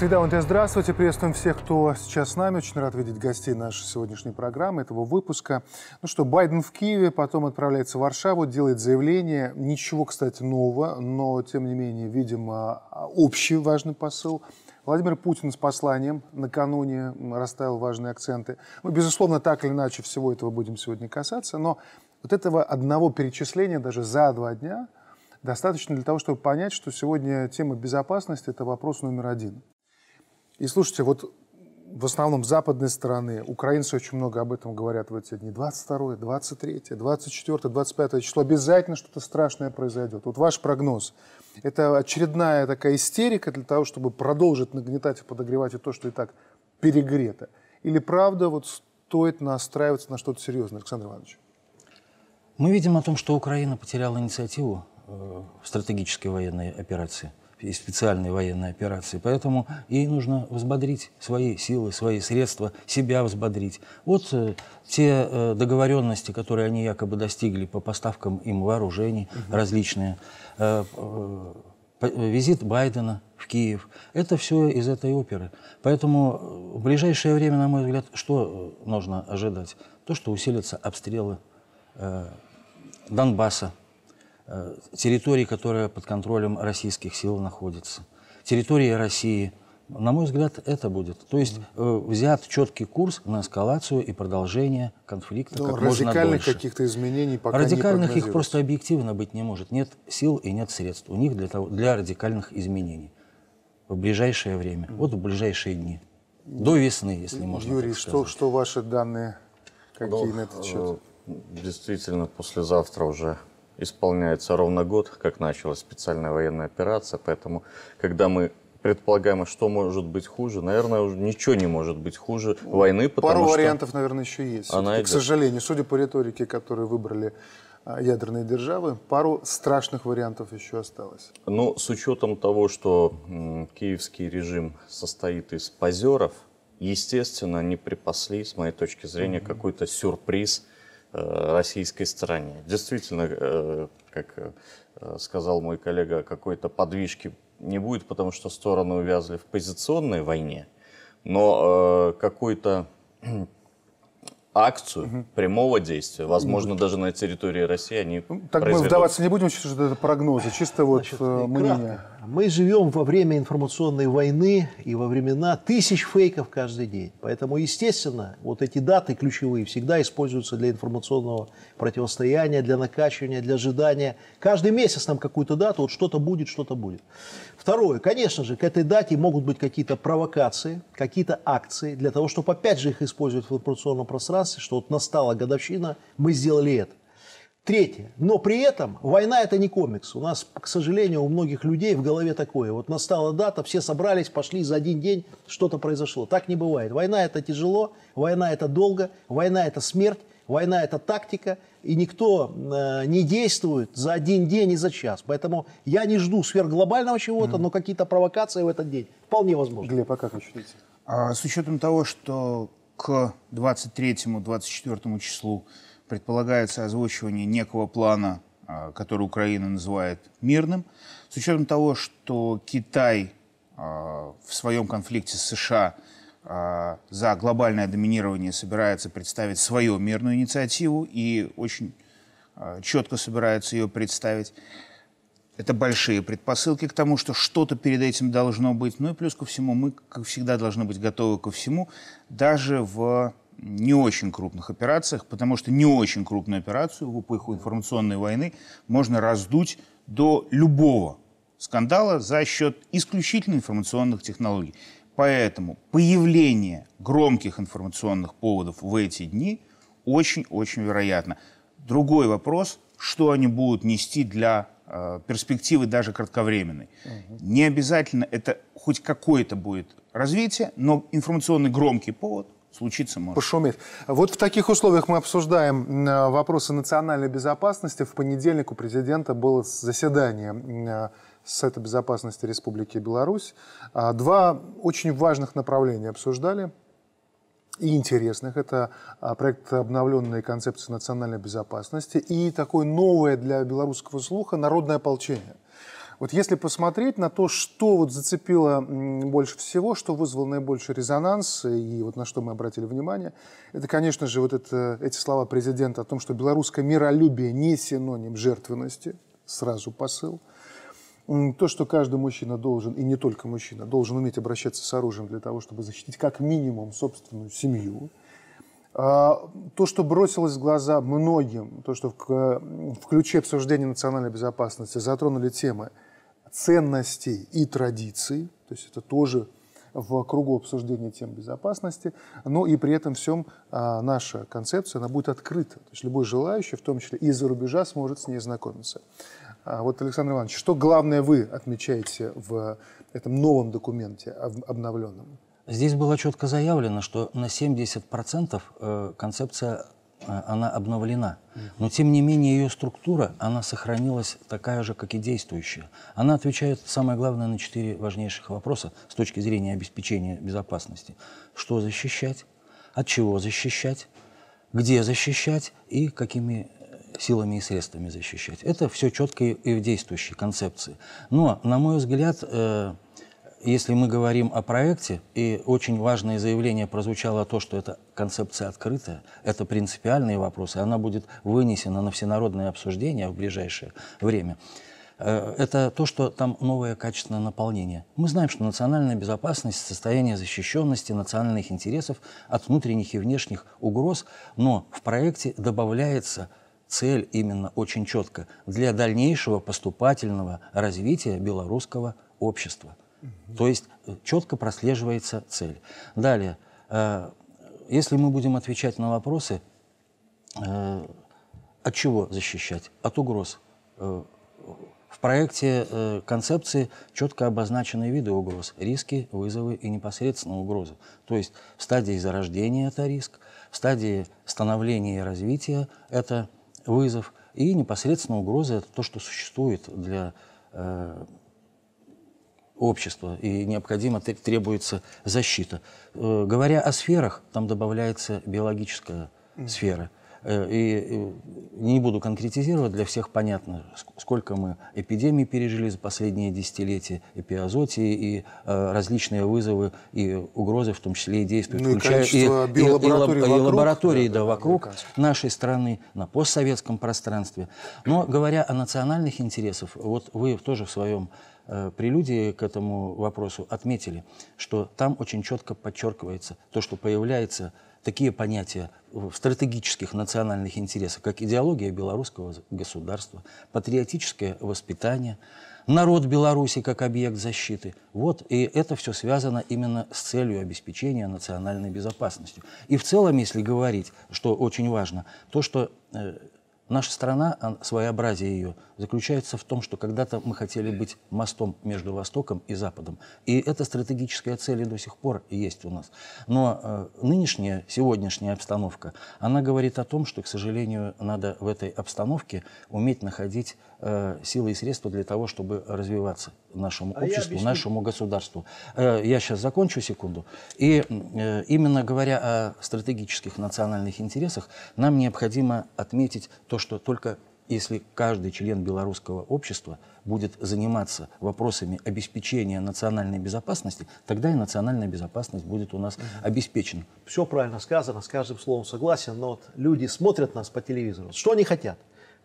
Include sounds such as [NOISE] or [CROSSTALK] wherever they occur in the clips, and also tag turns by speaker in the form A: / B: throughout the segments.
A: Среда ВНТ, здравствуйте. Приветствуем всех, кто сейчас с нами. Очень рад видеть гостей нашей сегодняшней программы, этого выпуска. Ну что, Байден в Киеве, потом отправляется в Варшаву, делает заявление. Ничего, кстати, нового, но, тем не менее, видимо, общий важный посыл. Владимир Путин с посланием накануне расставил важные акценты. Мы, безусловно, так или иначе всего этого будем сегодня касаться, но вот этого одного перечисления даже за два дня достаточно для того, чтобы понять, что сегодня тема безопасности – это вопрос номер один. И слушайте, вот в основном западной стороны, украинцы очень много об этом говорят в эти дни. 22, 23, 24, 25 число. Обязательно что-то страшное произойдет. Вот ваш прогноз. Это очередная такая истерика для того, чтобы продолжить нагнетать и подогревать и то, что и так перегрето. Или правда вот стоит настраиваться на что-то серьезное, Александр Иванович?
B: Мы видим о том, что Украина потеряла инициативу э, в стратегической военной операции и специальной военной операции. Поэтому ей нужно взбодрить свои силы, свои средства, себя взбодрить. Вот э, те э, договоренности, которые они якобы достигли по поставкам им вооружений угу. различные, э, э, визит Байдена в Киев, это все из этой оперы. Поэтому в ближайшее время, на мой взгляд, что э, нужно ожидать? То, что усилятся обстрелы э, Донбасса, Э, территории, которая под контролем российских сил находится. Территория России, на мой взгляд, это будет. То есть э, взят четкий курс на эскалацию и продолжение конфликта
A: Но
B: как можно
A: радикальных каких-то изменений пока
B: Радикальных
A: не
B: их просто объективно быть не может. Нет сил и нет средств у них для, того, для радикальных изменений в ближайшее время, mm. вот в ближайшие дни. До весны, если можно
A: Юрий,
B: так
A: что, что ваши данные, какие
C: ну,
A: на этот счет?
C: Э, действительно, послезавтра уже исполняется ровно год, как началась специальная военная операция, поэтому, когда мы предполагаем, что может быть хуже, наверное, уже ничего не может быть хуже войны,
A: потому Пару что... вариантов, наверное, еще есть. Она к сожалению, судя по риторике, которую выбрали а, ядерные державы, пару страшных вариантов еще осталось.
C: Ну, с учетом того, что киевский режим состоит из позеров, естественно, они припасли, с моей точки зрения, mm-hmm. какой-то сюрприз – российской стороне. Действительно, э, как э, сказал мой коллега, какой-то подвижки не будет, потому что стороны увязли в позиционной войне, но какой-то акцию угу. прямого действия, возможно, даже на территории России они
A: ну, Так произведут. мы вдаваться не будем, что это прогнозы, чисто вот Значит, мнение.
D: Кратко. Мы живем во время информационной войны и во времена тысяч фейков каждый день. Поэтому, естественно, вот эти даты ключевые всегда используются для информационного противостояния, для накачивания, для ожидания. Каждый месяц нам какую-то дату, вот что-то будет, что-то будет. Второе, конечно же, к этой дате могут быть какие-то провокации, какие-то акции, для того, чтобы опять же их использовать в информационном пространстве, что вот настала годовщина, мы сделали это. Третье. Но при этом война это не комикс. У нас, к сожалению, у многих людей в голове такое. Вот настала дата, все собрались, пошли за один день, что-то произошло. Так не бывает. Война это тяжело, война это долго, война это смерть, война это тактика. И никто э, не действует за один день и за час. Поэтому я не жду сверхглобального чего-то, mm но какие-то провокации в этот день вполне возможны.
A: Глеб, а как вы считаете?
E: А, с учетом того, что к 23-24 числу предполагается озвучивание некого плана, а, который Украина называет мирным, с учетом того, что Китай а, в своем конфликте с США за глобальное доминирование собирается представить свою мирную инициативу и очень четко собирается ее представить. Это большие предпосылки к тому, что что-то перед этим должно быть. Ну и плюс ко всему, мы, как всегда, должны быть готовы ко всему, даже в не очень крупных операциях, потому что не очень крупную операцию в эпоху информационной войны можно раздуть до любого скандала за счет исключительно информационных технологий. Поэтому появление громких информационных поводов в эти дни очень-очень вероятно. Другой вопрос, что они будут нести для э, перспективы даже кратковременной. Угу. Не обязательно это хоть какое-то будет развитие, но информационный громкий повод – случиться может.
A: Пошуметь. Вот в таких условиях мы обсуждаем э, вопросы национальной безопасности. В понедельник у президента было заседание э, Совета безопасности Республики Беларусь. А, два очень важных направления обсуждали и интересных. Это а, проект обновленной концепции национальной безопасности и такое новое для белорусского слуха народное ополчение. Вот если посмотреть на то, что вот зацепило больше всего, что вызвало наибольший резонанс, и вот на что мы обратили внимание, это, конечно же, вот это, эти слова президента о том, что белорусское миролюбие не синоним жертвенности, сразу посыл. То, что каждый мужчина должен, и не только мужчина, должен уметь обращаться с оружием для того, чтобы защитить как минимум собственную семью. А, то, что бросилось в глаза многим, то, что в, ключе обсуждения национальной безопасности затронули темы ценностей и традиций, то есть это тоже в кругу обсуждения тем безопасности, но и при этом всем а, наша концепция, она будет открыта. То есть любой желающий, в том числе из-за рубежа, сможет с ней знакомиться. А вот, Александр Иванович, что главное вы отмечаете в этом новом документе обновленном?
B: Здесь было четко заявлено, что на 70% э, концепция э, она обновлена. Но, тем не менее, ее структура, она сохранилась такая же, как и действующая. Она отвечает, самое главное, на четыре важнейших вопроса с точки зрения обеспечения безопасности. Что защищать, от чего защищать, где защищать и какими силами и средствами защищать. Это все четко и в действующей концепции. Но, на мой взгляд, если мы говорим о проекте, и очень важное заявление прозвучало то, что эта концепция открытая, это принципиальные вопросы, она будет вынесена на всенародное обсуждение в ближайшее время, э, это то, что там новое качественное наполнение. Мы знаем, что национальная безопасность, состояние защищенности национальных интересов от внутренних и внешних угроз, но в проекте добавляется цель именно очень четко для дальнейшего поступательного развития белорусского общества. То есть э, четко прослеживается цель. Далее, э, если мы будем отвечать на вопросы, э, от чего защищать? От угроз. В проекте концепции четко обозначены виды угроз, риски, вызовы и непосредственно угрозы. То есть в стадии зарождения это риск, в стадии становления и развития это вызов, и непосредственно угроза это то, что существует для общества, и необходимо требуется защита. Э, говоря о сферах, там добавляется биологическая сфера. Э, и не буду конкретизировать, для всех понятно, сколько мы эпидемий пережили за последние десятилетия, эпиазотии и э, различные вызовы и угрозы, в том числе и действия,
A: ну, включая и, и, и, и,
B: и, и лаборатории да, да, вокруг нашей страны, на постсоветском пространстве. Но говоря о национальных интересах, вот вы тоже в своем Э, прелюдии к этому вопросу отметили, что там очень четко подчеркивается то, что появляются такие понятия в стратегических национальных интересах, как идеология белорусского государства, патриотическое воспитание, народ Беларуси как объект защиты. Вот, и это все связано именно с целью обеспечения национальной безопасности. И в целом, если говорить, что очень важно, то, что э, Наша страна, своеобразие ее, заключается в том, что когда-то мы хотели быть мостом между Востоком и Западом. И эта стратегическая цель и до сих пор есть у нас. Но э, нынешняя, сегодняшняя обстановка, она говорит о том, что, к сожалению, надо в этой обстановке уметь находить э, силы и средства для того, чтобы развиваться нашему а обществу, нашему государству. Э, я сейчас закончу секунду. И э, именно говоря о стратегических национальных интересах, нам необходимо отметить то, что только если каждый член белорусского общества будет заниматься вопросами обеспечения национальной безопасности, тогда и национальная безопасность будет у нас обеспечена.
D: Все правильно сказано, с каждым словом согласен, но вот люди смотрят нас по телевизору. Что они хотят?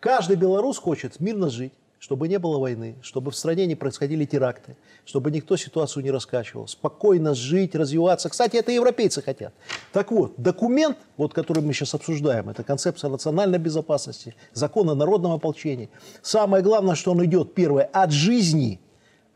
D: Каждый белорус хочет мирно жить, чтобы не было войны, чтобы в стране не происходили теракты, чтобы никто ситуацию не раскачивал, спокойно жить, развиваться. Кстати, это европейцы хотят. Так вот, документ, вот, который мы сейчас обсуждаем, это концепция национальной безопасности, закон о народном ополчении. Самое главное, что он идет, первое, от жизни –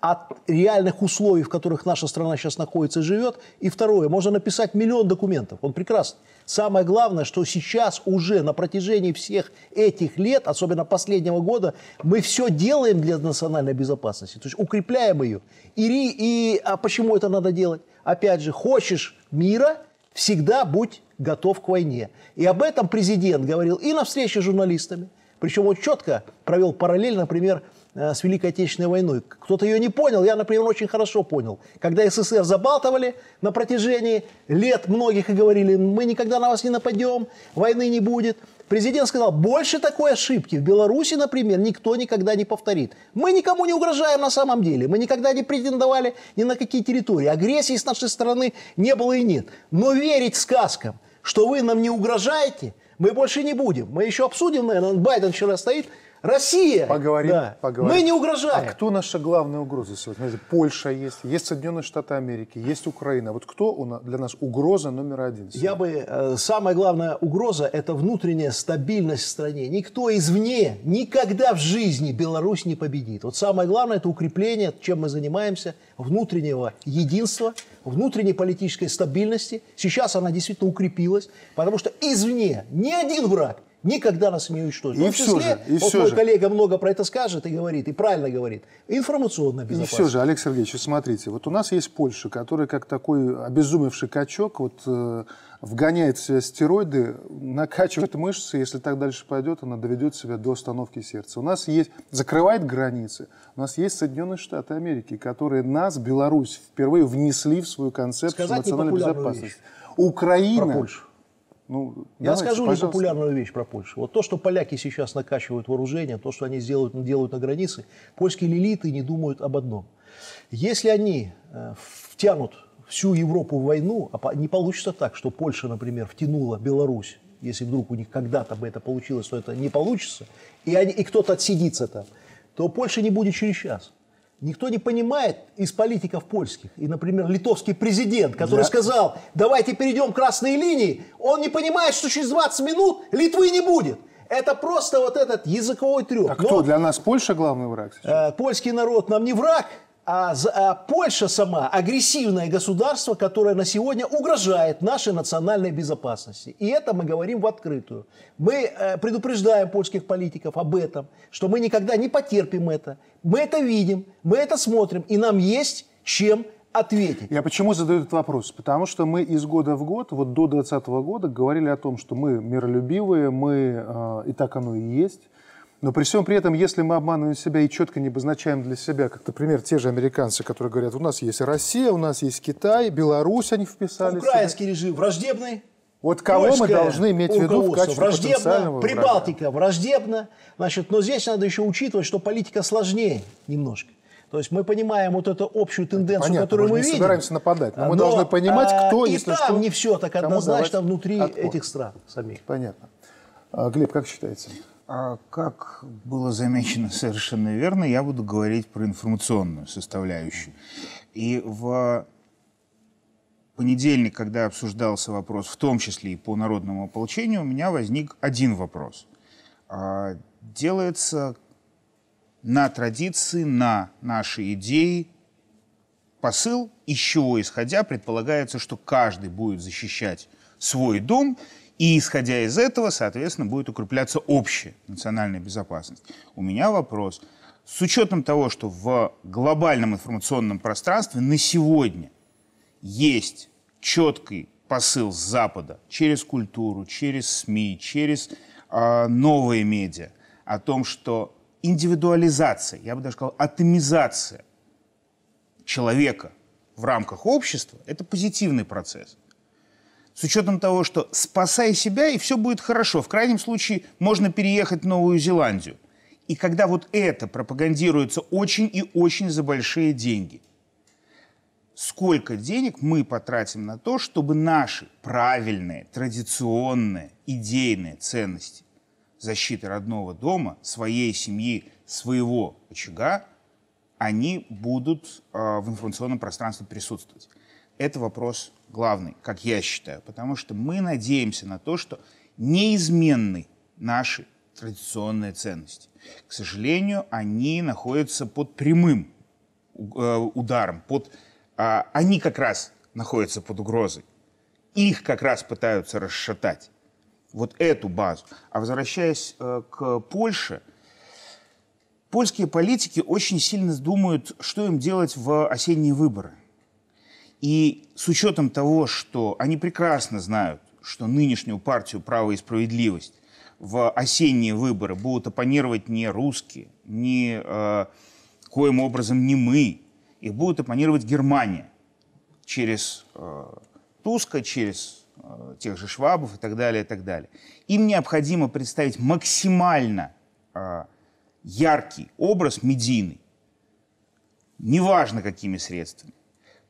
D: от реальных условий, в которых наша страна сейчас находится и живет. И второе, можно написать миллион документов, он прекрасный. Самое главное, что сейчас уже на протяжении всех этих лет, особенно последнего года, мы все делаем для национальной безопасности, то есть укрепляем ее. И, и а почему это надо делать? Опять же, хочешь мира, всегда будь готов к войне. И об этом президент говорил и на встрече с журналистами, причем он четко провел параллель, например, с Великой Отечественной войной. Кто-то ее не понял, я, например, очень хорошо понял. Когда СССР забалтывали на протяжении лет многих и говорили, мы никогда на вас не нападем, войны не будет. Президент сказал, больше такой ошибки в Беларуси, например, никто никогда не повторит. Мы никому не угрожаем на самом деле. Мы никогда не претендовали ни на какие территории. Агрессии с нашей стороны не было и нет. Но верить сказкам, что вы нам не угрожаете, мы больше не будем. Мы еще обсудим, наверное, Байден вчера стоит, Россия.
A: Поговорим,
D: да.
A: поговорим.
D: Мы не угрожаем.
A: А кто наша главная угроза сегодня? Польша есть, есть Соединенные Штаты Америки, есть Украина. Вот кто у нас- для нас угроза номер один?
D: Я бы, э, самая главная угроза – это внутренняя стабильность в стране. Никто извне никогда в жизни Беларусь не победит. Вот самое главное – это укрепление, чем мы занимаемся, внутреннего единства, внутренней политической стабильности. Сейчас она действительно укрепилась, потому что извне ни один враг никогда нас не уничтожит.
A: И
D: В
A: всё
D: числе,
A: же, и
D: вот
A: всё
D: мой
A: же.
D: коллега много про это скажет и говорит, и правильно говорит. Информационная
A: И
D: безопасность.
A: все же, Олег Сергеевич, смотрите, вот у нас есть Польша, которая как такой обезумевший качок вот, э, вгоняет в себя стероиды, накачивает мышцы, если так дальше пойдет, она доведет себя до остановки сердца. У нас есть, закрывает границы, у нас есть Соединенные Штаты Америки, которые нас, Беларусь, впервые внесли в свою концепцию
D: Сказать
A: национальной безопасности. Украина...
D: Про Польшу.
A: Ну,
D: Я
A: давайте,
D: скажу
A: пожалуйста.
D: непопулярную вещь про Польшу. Вот то, что поляки сейчас накачивают вооружение, то, что они сделают, делают на границе, польские элиты не думают об одном. Если они э, втянут всю Европу в войну, а не получится так, что Польша, например, втянула Беларусь, если вдруг у них когда-то бы это получилось, то это не получится, и, они, и кто-то отсидится там, то Польши не будет через час. Никто не понимает из политиков польских. И, например, литовский президент, который
A: Я-
D: сказал, давайте перейдем красные линии, он не понимает, что через 20 минут Литвы не будет. Это просто вот этот языковой трюк.
A: А кто? Для нас Польша главный враг сейчас?
D: Э, польский народ нам не враг, а, а Польша сама агрессивное государство, которое на сегодня угрожает нашей национальной безопасности. И это мы говорим в открытую. Мы э, предупреждаем польских политиков об этом, что мы никогда не потерпим это. Мы это видим, мы это смотрим, и нам есть чем ответить.
A: Я почему задаю этот вопрос? Потому что мы из года в год, вот до 2020 года, говорили о том, что мы миролюбивые, мы, э, и так оно и есть. Но при всем при этом, если мы обманываем себя и четко не обозначаем для себя, как, например, те же американцы, которые говорят, у нас есть Россия, у нас есть Китай, Беларусь, они вписали себя.
D: Украинский режим враждебный,
A: Вот кого мы
D: Польское
A: должны иметь в виду в качестве
D: враждебно,
A: потенциального врага?
D: Прибалтика враждебно. Значит, но здесь надо еще учитывать, что политика сложнее немножко. То есть мы понимаем вот эту общую тенденцию,
A: Понятно,
D: которую
A: мы
D: мы
A: же не
D: видим.
A: собираемся нападать, но мы должны понимать,
D: а,
A: кто,
D: и
A: если
D: там
A: что,
D: не все так однозначно внутри
A: отпор.
D: этих стран самих.
A: Понятно. А, Глеб, как считаете?
E: А Как было замечено совершенно верно, я буду говорить про информационную составляющую. И в понедельник, когда обсуждался вопрос, в том числе и по народному ополчению, у меня возник один вопрос. А, Делается на традиции, на наши идеи посыл, из чего исходя предполагается, что каждый будет защищать свой дом, и исходя из этого, соответственно, будет укрепляться общая национальная безопасность. У меня вопрос. С учетом того, что в глобальном информационном пространстве на сегодня есть четкий посыл с Запада через культуру, через СМИ, через э, новые медиа о том, что индивидуализация, я бы даже сказал, атомизация человека в рамках общества – это позитивный процесс. С учетом того, что спасай себя, и все будет хорошо. В крайнем случае можно переехать в Новую Зеландию. И когда вот это пропагандируется очень и очень за большие деньги, сколько денег мы потратим на то, чтобы наши правильные, традиционные, идейные ценности защиты родного дома, своей семьи, своего очага, они будут э, в информационном пространстве присутствовать. Это вопрос главный, как я считаю, потому что мы надеемся на то, что неизменны наши традиционные ценности. К сожалению, они находятся под прямым э, ударом, под, э, они как раз находятся под угрозой. Их как раз пытаются расшатать. Вот эту базу. А возвращаясь э, к Польше, польские политики очень сильно думают, что им делать в осенние выборы. И с учетом того, что они прекрасно знают, что нынешнюю партию «Право и справедливость» в осенние выборы будут оппонировать не русские, не э, коим образом не мы, их будут оппонировать Германия через э, Туска, через э, тех же Швабов и так далее, и так далее. Им необходимо представить максимально э, яркий образ медийный, неважно какими средствами.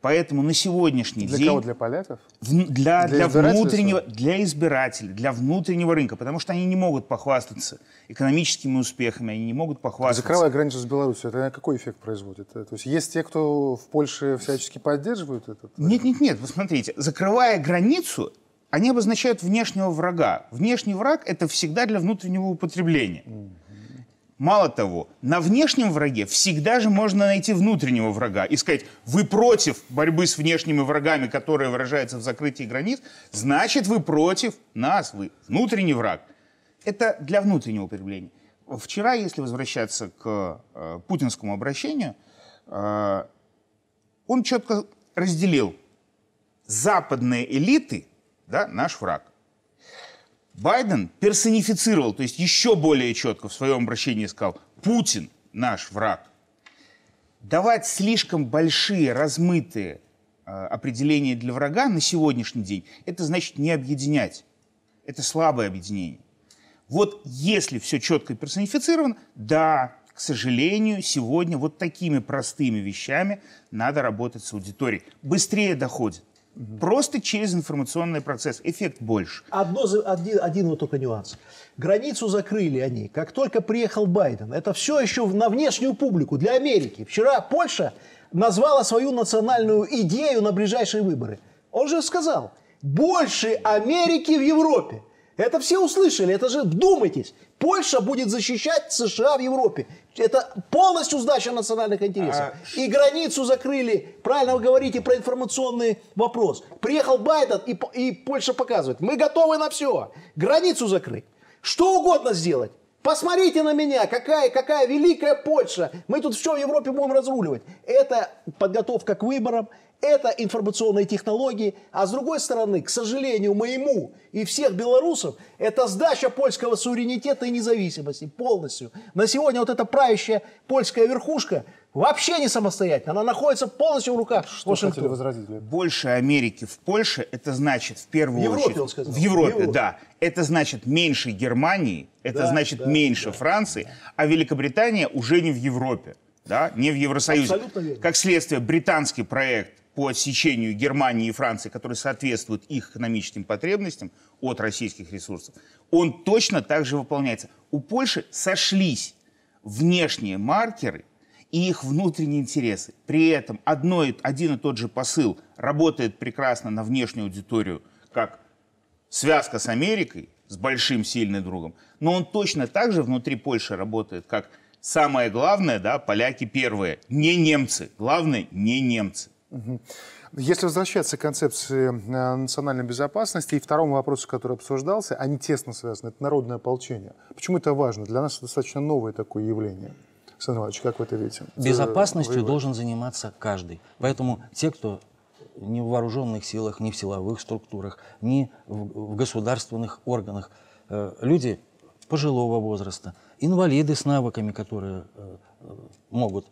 E: Поэтому на сегодняшний
A: Для
E: день...
A: кого? Для поляков?
E: В- для,
A: Для
E: для,
A: избирателей
E: внутреннего, для избирателей, для внутреннего рынка, потому что они не могут похвастаться экономическими успехами, они не могут похвастаться.
A: Закрывая границу с Беларусью, это какой эффект производит? То есть есть те, кто в Польше всячески поддерживают этот?
E: Нет, нет, нет, посмотрите, закрывая границу, они обозначают внешнего врага. Внешний враг это всегда для внутреннего употребления. Мало того, на внешнем враге всегда же можно найти внутреннего врага и сказать, вы против борьбы с внешними врагами, которая выражается в закрытии границ, значит, вы против нас, вы внутренний враг. Это для внутреннего употребления. Вчера, если возвращаться к э, путинскому обращению, э, он четко разделил западные элиты, да, наш враг. Байден персонифицировал, то есть еще более четко в своем обращении сказал, Путин наш враг. Давать слишком большие, размытые э, определения для врага на сегодняшний день, это значит не объединять. Это слабое объединение. Вот если все четко персонифицировано, да, к сожалению, сегодня вот такими простыми вещами надо работать с аудиторией. Быстрее доходит. Просто через информационный процесс. Эффект больше.
D: Одно, один, один вот только нюанс. Границу закрыли они, как только приехал Байден. Это все еще на внешнюю публику, для Америки. Вчера Польша назвала свою национальную идею на ближайшие выборы. Он же сказал, больше Америки в Европе. Это все услышали, это же, вдумайтесь, Польша будет защищать США в Европе. Это полностью сдача национальных интересов. И границу закрыли, правильно вы говорите про информационный вопрос. Приехал Байден, и, и Польша показывает, мы готовы на все. Границу закрыть. Что угодно сделать. Посмотрите на меня, какая, какая великая Польша. Мы тут все в Европе будем разруливать. Это подготовка к выборам, это информационные технологии. А с другой стороны, к сожалению, моему и всех белорусов, это сдача польского суверенитета и независимости полностью. На сегодня вот эта правящая польская верхушка вообще не самостоятельна. Она находится полностью в руках
A: Что хотели
D: Вашингтона.
A: возразить? Глеб?
E: Больше Америки в Польше, это значит в первую
D: В Европе,
E: очередь...
D: он сказал.
E: В Европе,
D: В Европе.
E: да. Это значит меньше Германии, это
D: Да,
E: значит
D: да,
E: меньше Франции, а Великобритания уже не в Европе, да, не в Евросоюзе.
D: Абсолютно верно.
E: Как следствие, британский проект по отсечению Германии и Франции, который соответствует их экономическим потребностям от российских ресурсов, он точно так же выполняется. У Польши сошлись внешние маркеры и их внутренние интересы. При этом одно один и тот же посыл работает прекрасно на внешнюю аудиторию, как связка с Америкой, с большим сильным другом, но он точно так же внутри Польши работает, как самое главное, да, поляки первые, не немцы. Главное, не немцы.
A: Если возвращаться к концепции э, национальной безопасности и второму вопросу, который обсуждался, они тесно связаны, это народное ополчение. Почему это важно? Для нас это достаточно новое такое явление. Александр Иванович, как вы это видите?
B: Безопасностью
A: Вы-
B: должен заниматься каждый. Поэтому те, кто ни в вооруженных силах, ни в силовых структурах, ни в, в государственных органах, э, люди пожилого возраста, инвалиды с навыками, которые э, могут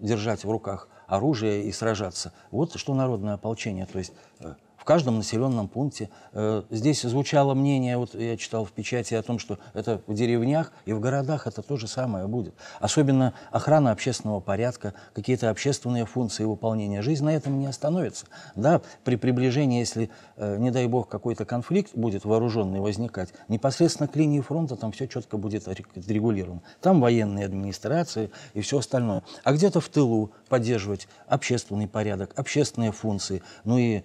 B: держать в руках оружие и сражаться. Вот что народное ополчение. То есть э, в каждом населенном пункте. Э, Здесь звучало мнение, вот я читал в печати о том, что это в деревнях и в городах это то же самое будет. Особенно охрана общественного порядка, какие-то общественные функции выполнения. Жизнь на этом не остановится. Да, при приближении, если, э, не дай бог, какой-то конфликт будет вооруженный возникать, непосредственно к линии фронта там все четко будет ре- регулировано. Там военные администрации и все остальное. А где-то в тылу поддерживать общественный порядок, общественные функции, ну и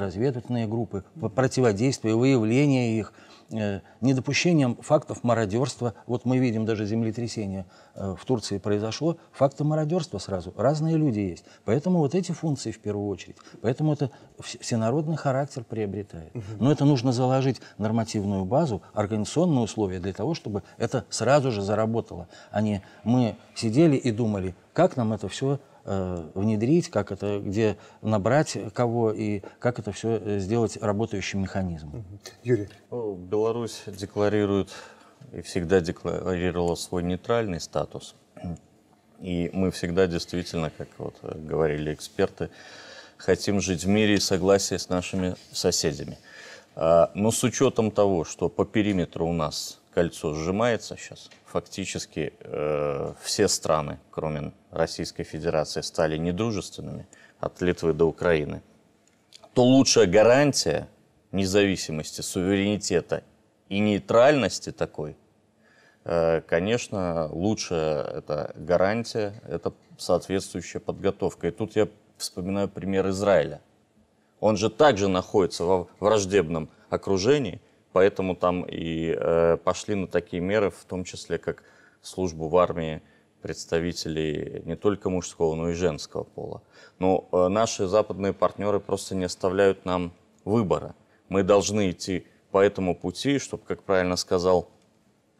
B: диверсионно-разведывательные группы, по- противодействие, выявление их, э, недопущением фактов мародерства. Вот мы видим даже землетрясение э, в Турции произошло, факты мародерства сразу. Разные люди есть. Поэтому вот эти функции в первую очередь. Поэтому это вс- всенародный характер приобретает. Но это нужно заложить нормативную базу, организационные условия для того, чтобы это сразу же заработало. А не мы сидели и думали, как нам это все внедрить, как это, где набрать кого и как это все сделать работающим механизмом.
A: Юрий.
C: Ну, Беларусь декларирует и всегда декларировала свой нейтральный статус. И мы всегда действительно, как вот говорили эксперты, хотим жить в мире и согласии с нашими соседями. А, но с учетом того, что по периметру у нас кольцо сжимается сейчас, фактически э, все страны, кроме Российской Федерации, стали недружественными от Литвы до Украины, то лучшая гарантия независимости, суверенитета и нейтральности такой, э, конечно, лучшая это гарантия, это соответствующая подготовка. И тут я вспоминаю пример Израиля. Он же также находится во враждебном окружении, поэтому там и э, пошли на такие меры, в том числе как службу в армии представителей не только мужского, но и женского пола. Но э, наши западные партнеры просто не оставляют нам выбора. Мы должны идти по этому пути, чтобы, как правильно сказал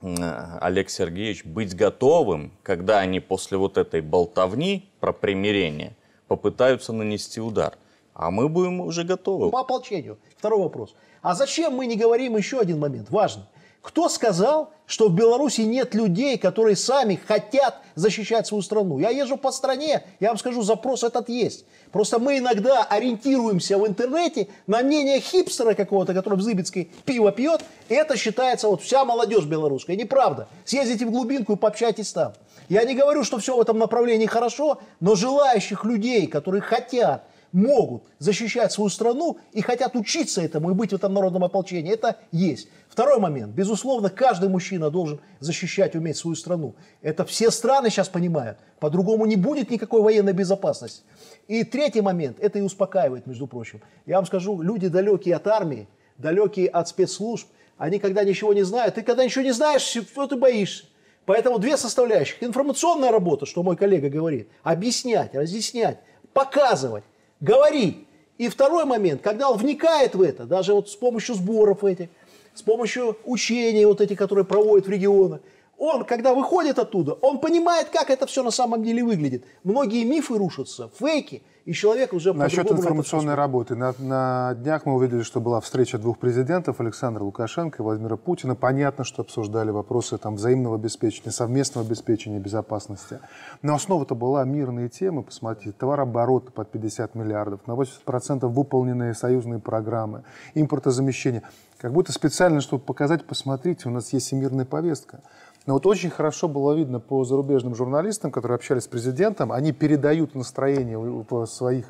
C: Олег Сергеевич, быть готовым, когда они после вот этой болтовни про примирение попытаются нанести удар. А мы будем уже готовы.
D: По ополчению. Второй вопрос. А зачем мы не говорим еще один момент, важный. Кто сказал, что в Беларуси нет людей, которые сами хотят защищать свою страну? Я езжу по стране, я вам скажу, запрос этот есть. Просто мы иногда ориентируемся в интернете на мнение хипстера какого-то, который в Зыбицкой пиво пьет, и это считается вот вся молодежь белорусская. Неправда. Съездите в глубинку и пообщайтесь там. Я не говорю, что все в этом направлении хорошо, но желающих людей, которые хотят могут защищать свою страну и хотят учиться этому и быть в этом народном ополчении. Это есть. Второй момент. Безусловно, каждый мужчина должен защищать, уметь свою страну. Это все страны сейчас понимают. По-другому не будет никакой военной безопасности. И третий момент. Это и успокаивает, между прочим. Я вам скажу, люди далекие от армии, далекие от спецслужб, они когда ничего не знают, ты когда ничего не знаешь, что ты боишься. Поэтому две составляющих. Информационная работа, что мой коллега говорит, объяснять, разъяснять, показывать говори. И второй момент, когда он вникает в это, даже вот с помощью сборов этих, с помощью учений вот этих, которые проводят в регионах, он, когда выходит оттуда, он понимает, как это все на самом деле выглядит. Многие мифы рушатся, фейки, и человек уже
A: Насчет информационной работы. На, на днях мы увидели, что была встреча двух президентов, Александра Лукашенко и Владимира Путина. Понятно, что обсуждали вопросы там, взаимного обеспечения, совместного обеспечения безопасности. Но основа-то была мирные темы. Посмотрите, товарооборот под 50 миллиардов, на 80% выполненные союзные программы, импортозамещение. Как будто специально, чтобы показать, посмотрите, у нас есть мирная повестка. Но вот очень хорошо было видно по зарубежным журналистам, которые общались с президентом, они передают настроение своих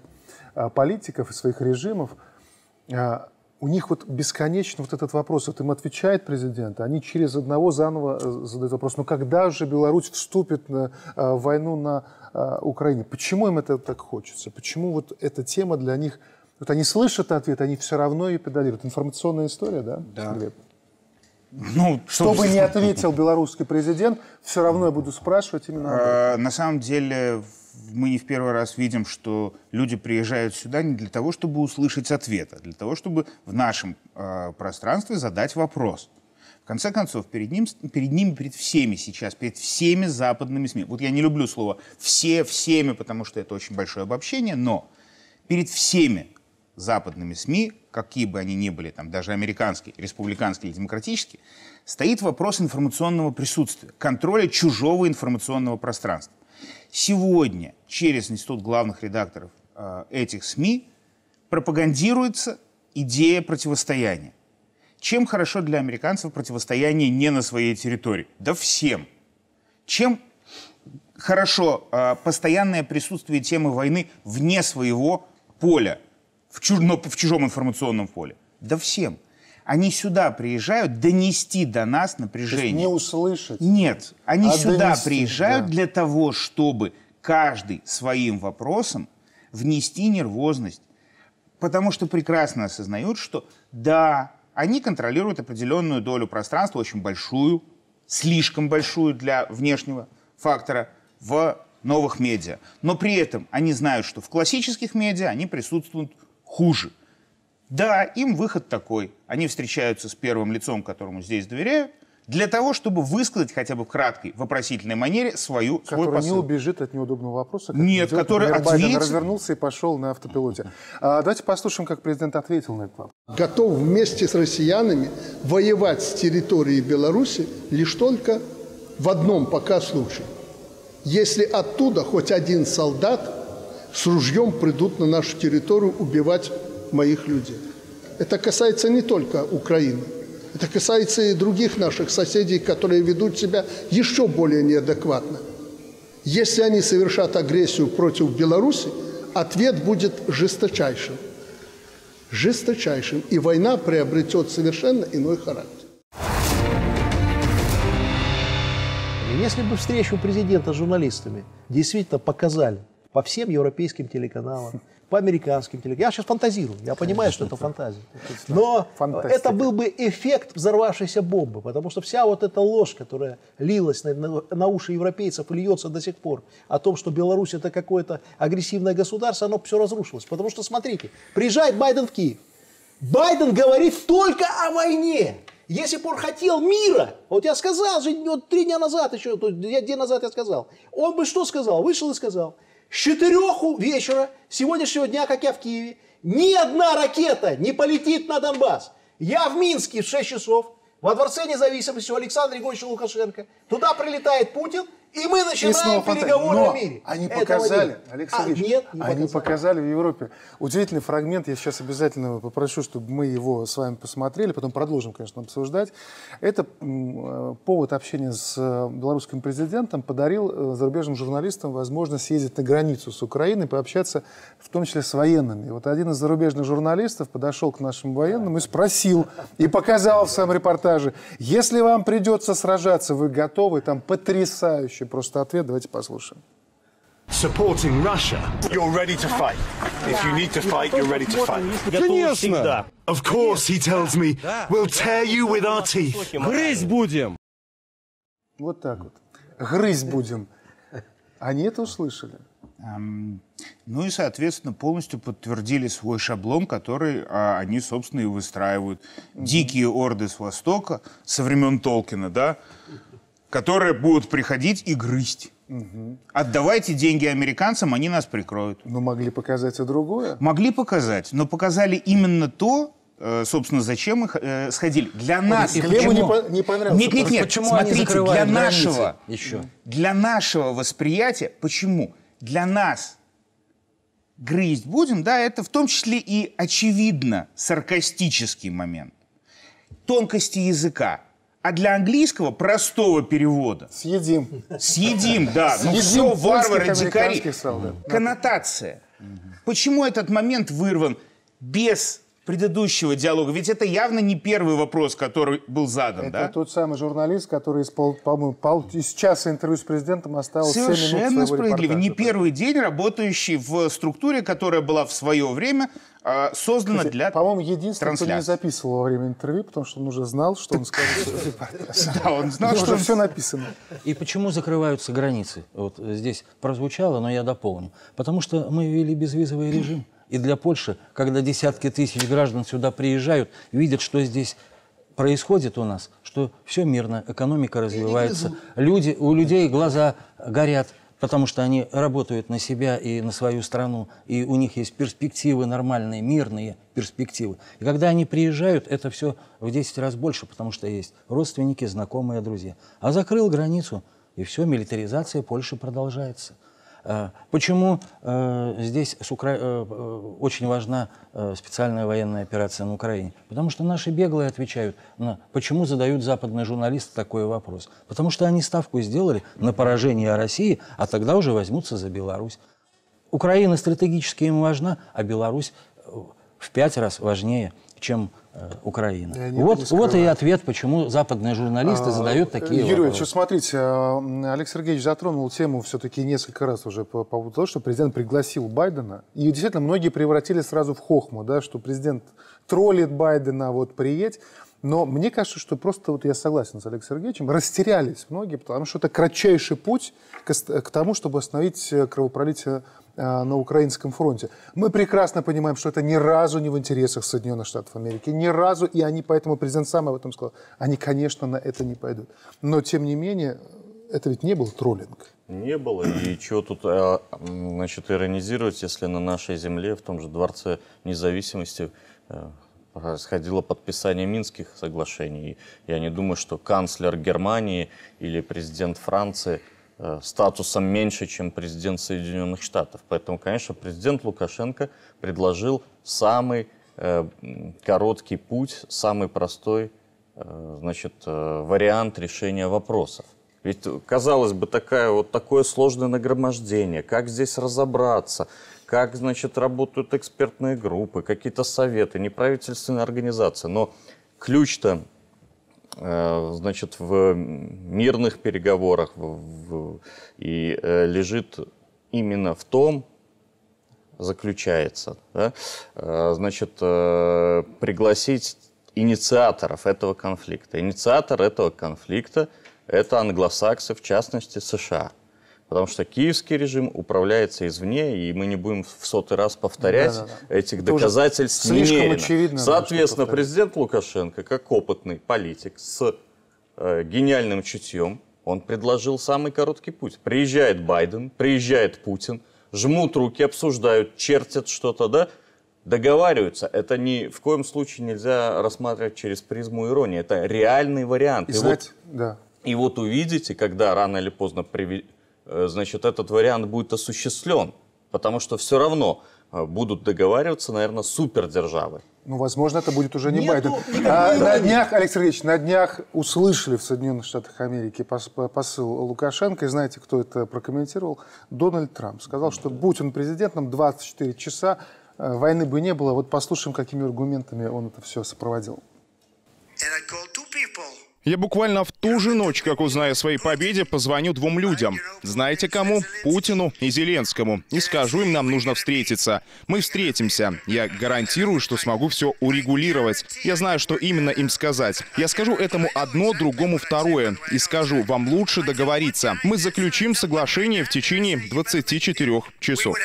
A: а, политиков и своих режимов. А, у них вот бесконечно вот этот вопрос, вот им отвечает президент, они через одного заново э, задают вопрос, ну когда же Беларусь вступит на, а, в войну на Украине? Почему им это так хочется? Почему вот эта тема для них, вот они слышат ответ, они все равно ее педалируют. Информационная история, да?
E: Да. Глеб? Ну,
A: что бы ни ответил белорусский президент, все равно я буду спрашивать именно
E: а, На самом деле, мы не в первый раз видим, что люди приезжают сюда не для того, чтобы услышать ответ, а для того, чтобы в нашем э, пространстве задать вопрос. В конце концов, перед, ним, перед ними, перед всеми сейчас, перед всеми западными СМИ, вот я не люблю слово «все», «всеми», потому что это очень большое обобщение, но перед всеми западными СМИ, какие бы они ни были, там, даже американские, республиканские или демократические, стоит вопрос информационного присутствия, контроля чужого информационного пространства. Сегодня через Институт главных редакторов э, этих СМИ пропагандируется идея противостояния. Чем хорошо для американцев противостояние не на своей территории? Да всем. Чем хорошо э, постоянное присутствие темы войны вне своего поля в, чуж, но в чужом информационном поле? Да всем. Они сюда приезжают донести до нас напряжение.
A: не услышать.
E: Нет, они а сюда донести, приезжают да. для того, чтобы каждый своим вопросом внести нервозность. Потому что прекрасно осознают, что да, они контролируют определенную долю пространства, очень большую, слишком большую для внешнего фактора в новых медиа. Но при этом они знают, что в классических медиа они присутствуют хуже. Да, им выход такой. Они встречаются с первым лицом, которому здесь доверяют, для того, чтобы высказать хотя бы в краткой вопросительной манере свою, свой
A: Который
E: посыл.
A: не убежит от неудобного вопроса.
E: Нет,
A: идет.
E: который
A: Например, Байден
E: ответит.
A: развернулся и пошел на автопилоте. А, давайте послушаем, как президент ответил на этот вопрос.
F: готов вместе с россиянами воевать с территории Беларуси лишь только в одном пока случае. Если оттуда хоть один солдат с ружьем придут на нашу территорию убивать моих людей. Это касается не только Украины. Это касается и других наших соседей, которые ведут себя еще более неадекватно. Если они совершат агрессию против Беларуси, ответ будет жесточайшим жесточайшим, и война приобретет совершенно иной характер.
D: Если бы встречу президента с журналистами действительно показали по всем европейским телеканалам, по американским телеканалам, я сейчас фантазирую, я понимаю, что это фантазия, но
A: Фантастика.
D: это был бы эффект взорвавшейся бомбы, потому что вся вот эта ложь, которая лилась на, на- на уши европейцев и льется до сих пор, о том, что Беларусь это какое-то агрессивное государство, оно все разрушилось. Потому что, смотрите, приезжает Байден в Киев, Байден говорит только о войне. Если бы он хотел мира, вот я сказал же вот три дня назад еще, день назад я сказал, он бы что сказал? Вышел и сказал, с четырех у- вечера сегодняшнего дня, как я в Киеве, ни одна ракета не полетит на Донбасс. Я в Минске в 6 часов, во Дворце независимости у Александра Григорьевича Лукашенко. Туда прилетает Путин, и мы
A: И
D: начинаем
A: снова фантазия.
D: переговоры
A: Но
D: о мире.
A: Они
D: Этого
A: показали,
D: нет.
A: Алексей
D: А,
A: Сергеевич,
D: нет, не
A: они
D: показали.
A: показали в Европе. Удивительный фрагмент, я сейчас обязательно попрошу, чтобы мы его с вами посмотрели, потом продолжим, конечно, обсуждать. Это э, повод общения с э, белорусским президентом подарил э, зарубежным журналистам возможность съездить на границу с Украиной, пообщаться в том числе с военными. И вот один из зарубежных журналистов подошел к нашим военным и спросил, и показал в своем репортаже, если вам придется сражаться, вы готовы? Там потрясающий просто ответ, давайте послушаем.
G: supporting Russia. You're ready to fight. If you need to fight, you're ready to fight.
H: Конечно!
G: Of course, he tells me, we'll tear you with our teeth.
H: Грызть будем!
A: Вот так вот. Грызть будем. Они это услышали.
E: Эм, Ну и, соответственно, полностью подтвердили свой шаблон, который а, они, собственно, и выстраивают. Дикие орды с Востока, со времен Толкина, да, которые будут приходить и грызть. Отдавайте деньги американцам, они нас прикроют.
A: Но могли показать и другое.
E: Могли показать, но показали именно то, э, собственно, зачем их э, сходили. Для нас.
B: и
A: Глебу не, по- не понравилось.
E: Нет, нет, нет.
B: Почему они
E: Смотрите, для
B: закрывают границы
E: нашего,
B: еще?
E: для нашего восприятия, почему? Для нас грызть будем, да, это в том числе и очевидно саркастический момент. Тонкости языка. А для английского простого перевода
A: Съедим.
E: съедим, да, ну все, варвары, дикари.
A: солдат.
E: Коннотация. Почему этот момент вырван без предыдущего диалога? Ведь это явно не первый вопрос, который был задан,
A: Это
E: да?
A: тот самый журналист, который из, пол- по-моему, пол- из часа интервью с президентом оставил 7 минут
E: Совершенно справедливо. Не первый день работающий в структуре, которая была в свое время а, создана для
A: По-моему, единственный, кто не
E: трансляции.
A: записывал во время интервью, потому что он уже знал, что он скажет. [LAUGHS]
E: Да, он знал, что
A: все написано.
B: И почему закрываются границы? Вот здесь прозвучало, но я дополню. Потому что мы ввели безвизовый режим. И для Польши, когда десятки тысяч граждан сюда приезжают, видят, что здесь происходит у нас, что все мирно, экономика развивается, люди, у людей глаза горят, потому что они работают на себя и на свою страну, и у них есть перспективы нормальные, мирные перспективы. И когда они приезжают, это все в 10 раз больше, потому что есть родственники, знакомые, друзья. А закрыл границу, и все, милитаризация Польши продолжается. А, Почему э, здесь с Укра- э, э, очень важна э, специальная военная операция на Украине? Потому что наши беглые отвечают на почему задают западные журналисты такой вопрос. Потому что они ставку сделали на поражение России, а тогда уже возьмутся за Беларусь. Украина стратегически им важна, а Беларусь э, в пять раз важнее, чем э,
A: это
B: Вот, вот и ответ, почему западные журналисты задают такие
A: Юрий
B: вопросы.
A: смотрите, э, Олег Сергеевич затронул тему все-таки несколько раз уже по по поводу того, что президент пригласил Байдена. И действительно, многие превратили сразу в хохму, да, что президент троллит Байдена, вот приедь. Но мне кажется, что просто, вот я согласен с Олегом Сергеевичем, растерялись многие, потому что это кратчайший путь к, к тому, чтобы остановить э, кровопролитие а, на украинском фронте. Мы прекрасно понимаем, что это ни разу не в интересах Соединенных Штатов Америки, ни разу, и они, поэтому президент сам об этом сказал, они, конечно, на это не пойдут. Но, тем не менее, это ведь не был троллинг.
C: Не было. И чего тут а, значит, иронизировать, если на нашей земле, в том же Дворце независимости, э, происходило подписание Минских соглашений. Я не думаю, что канцлер Германии или президент Франции э, статусом меньше, чем президент Соединенных Штатов. Поэтому, конечно, президент Лукашенко предложил самый э, короткий путь, самый простой э, значит, э, вариант решения вопросов. Ведь, казалось бы, такая, вот такое сложное нагромождение, как здесь разобраться, как, значит, работают экспертные группы, какие-то советы, неправительственные организации. Но ключ-то, э, значит, в мирных переговорах и э, лежит именно в том, заключается, да, э, значит, э, пригласить инициаторов этого конфликта. Инициатор этого конфликта – это англосаксы, в частности, США – Потому что киевский режим управляется извне, и мы не будем в сотый раз повторять да, да, да. этих Это доказательств
A: слишком немерено. очевидно.
C: Соответственно, президент Лукашенко, как опытный политик с э, гениальным чутьем, он предложил самый короткий путь. Приезжает Байден, приезжает Путин, жмут руки, обсуждают, чертят что-то, да, договариваются. Это ни в коем случае нельзя рассматривать через призму иронии. Это реальный вариант.
A: И, и, знать, вот, да.
C: и вот увидите, когда рано или поздно приведет значит, этот вариант будет осуществлен, потому что все равно э, будут договариваться, наверное, супердержавы.
A: Ну, возможно, это будет уже не Нету Байден. А, на днях, Алексей Сергеевич, на днях услышали в Соединенных Штатах Америки посыл Лукашенко, и знаете, кто это прокомментировал? Дональд Трамп. Сказал, что будь он президентом, 24 часа э, войны бы не было. Вот послушаем, какими аргументами он это все сопроводил.
I: Я буквально в ту же ночь, как узнаю о своей победе, позвоню двум людям. Знаете кому? Путину и Зеленскому. И скажу им, нам нужно встретиться. Мы встретимся. Я гарантирую, что смогу все урегулировать. Я знаю, что именно им сказать. Я скажу этому одно, другому второе. И скажу, вам лучше договориться. Мы заключим соглашение в течение 24 часов.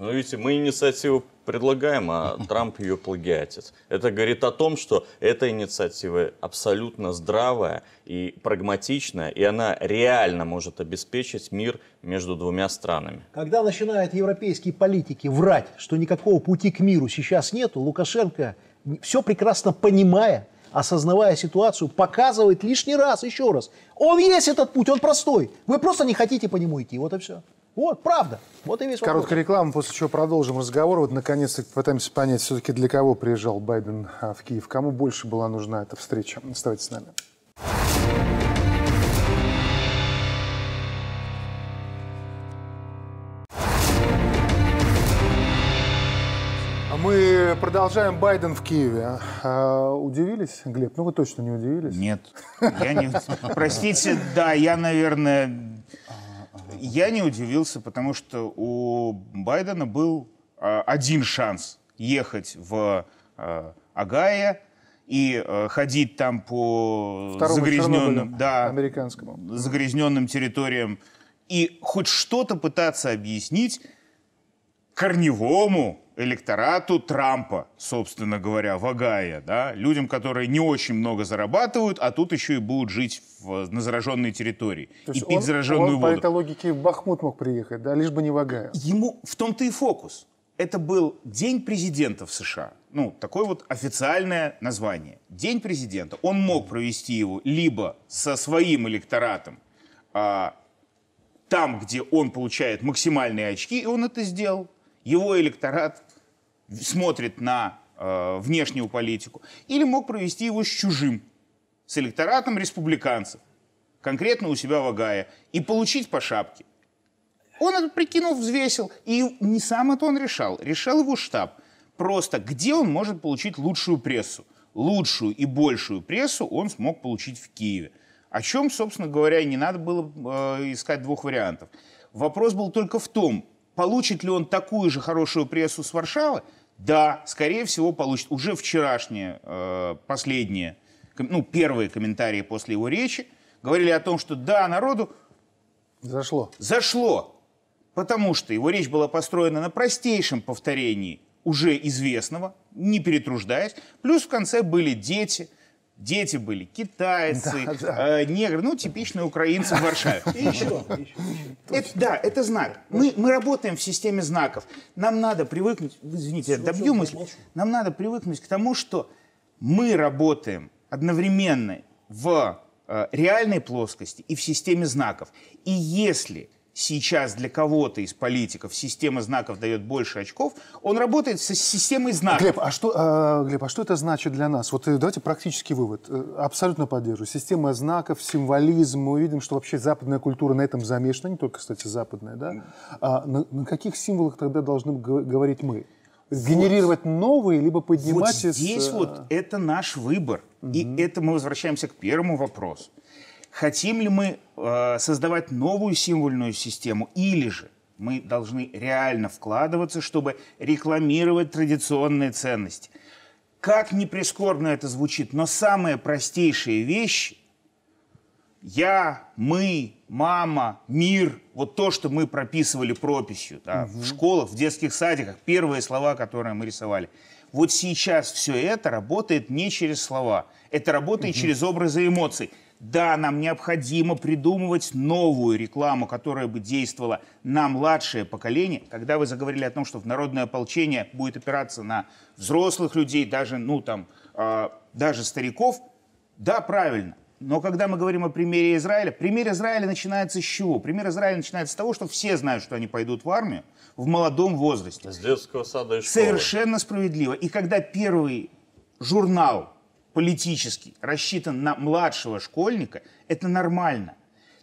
C: Ну, видите, мы инициативу предлагаем, а [LAUGHS] Трамп ее плагиатит. Это говорит о том, что эта инициатива абсолютно здравая и прагматичная, и она реально может обеспечить мир между двумя странами.
D: Когда начинают европейские политики врать, что никакого пути к миру сейчас нету, Лукашенко, все прекрасно понимая, осознавая ситуацию, показывает лишний раз, еще раз. Он есть этот путь, он простой. Вы просто не хотите по нему идти, вот и все. Вот, правда. Вот и весь
A: Короткая вопрос. реклама, после чего продолжим разговор. Вот, наконец-то, пытаемся понять, все-таки для кого приезжал Байден а, в Киев. Кому больше была нужна эта встреча. Оставайтесь с нами. А мы продолжаем Байден в Киеве. А, удивились, Глеб? Ну, вы точно не удивились?
E: Нет. Я не... [LAUGHS] Простите, да, я, наверное, я не удивился, потому что у Байдена был э, один шанс ехать в э, Агая и э, ходить там по Второму загрязненным, да,
A: американскому.
E: загрязненным территориям и хоть что-то пытаться объяснить корневому электорату Трампа, собственно говоря, Вагая, да, людям, которые не очень много зарабатывают, а тут еще и будут жить в, на зараженной территории
A: То и пить он, зараженную он, воду. по этой логике в Бахмут мог приехать, да, лишь бы не Вагая.
E: Ему в том-то и фокус. Это был День президента в США. Ну, такое вот официальное название. День президента. Он мог провести его либо со своим электоратом, а, там, где он получает максимальные очки, и он это сделал. Его электорат смотрит на э, внешнюю политику, или мог провести его с чужим, с электоратом республиканцев, конкретно у себя в Агае, и получить по шапке. Он это прикинул, взвесил, и не сам это он решал, решал его штаб. Просто где он может получить лучшую прессу? Лучшую и большую прессу он смог получить в Киеве. О чем, собственно говоря, не надо было э, искать двух вариантов. Вопрос был только в том, получит ли он такую же хорошую прессу с Варшавы, да, скорее всего, получит. Уже вчерашние, э, последние, ну, первые комментарии после его речи говорили о том, что да, народу...
A: Зашло.
E: Зашло. потому что его речь была построена на простейшем повторении уже известного, не перетруждаясь. Плюс в конце были дети, дети были китайцы,
A: Да, да.
E: э, негры, ну, типичные украинцы в Варшаве. Это, да, это знак. Мы, мы работаем в системе знаков. Нам надо привыкнуть, извините, я добью мысль, нам надо привыкнуть к тому, что мы работаем одновременно в э, реальной плоскости и в системе знаков. И если сейчас для кого-то из политиков система знаков дает больше очков, он работает с системой знаков.
A: Глеб, а что, а, Глеб, а что это значит для нас? Вот э, давайте практический вывод. Э, Абсолютно поддерживаю. Система знаков, символизм. Мы видим, что вообще западная культура на этом замешана, не только, кстати, западная, да? А на, на каких символах тогда должны говорить мы? Генерировать новые, либо
E: Вот
A: поднимать из...
E: здесь
A: э,
E: вот это наш выбор. И это мы возвращаемся к первому вопросу. Хотим ли мы э, создавать новую символьную систему или же мы должны реально вкладываться, чтобы рекламировать традиционные ценности. Как ни прискорбно это звучит, но самые простейшие вещи я, мы, мама, мир, вот то, что мы прописывали прописью да, в школах, в детских садиках, первые слова, которые мы рисовали. Вот сейчас все это работает не через слова, это работает через образы и эмоций. Да, нам необходимо придумывать новую рекламу, которая бы действовала на младшее поколение. Когда вы заговорили о том, что в народное ополчение будет опираться на взрослых людей, даже, ну, там, а, даже стариков, да, правильно. Но когда мы говорим о примере Израиля, пример Израиля начинается с чего? Пример Израиля начинается с того, что все знают, что они пойдут в армию в молодом возрасте.
C: С детского сада и школы.
E: Совершенно справедливо. И когда первый журнал политический рассчитан на младшего школьника, это нормально.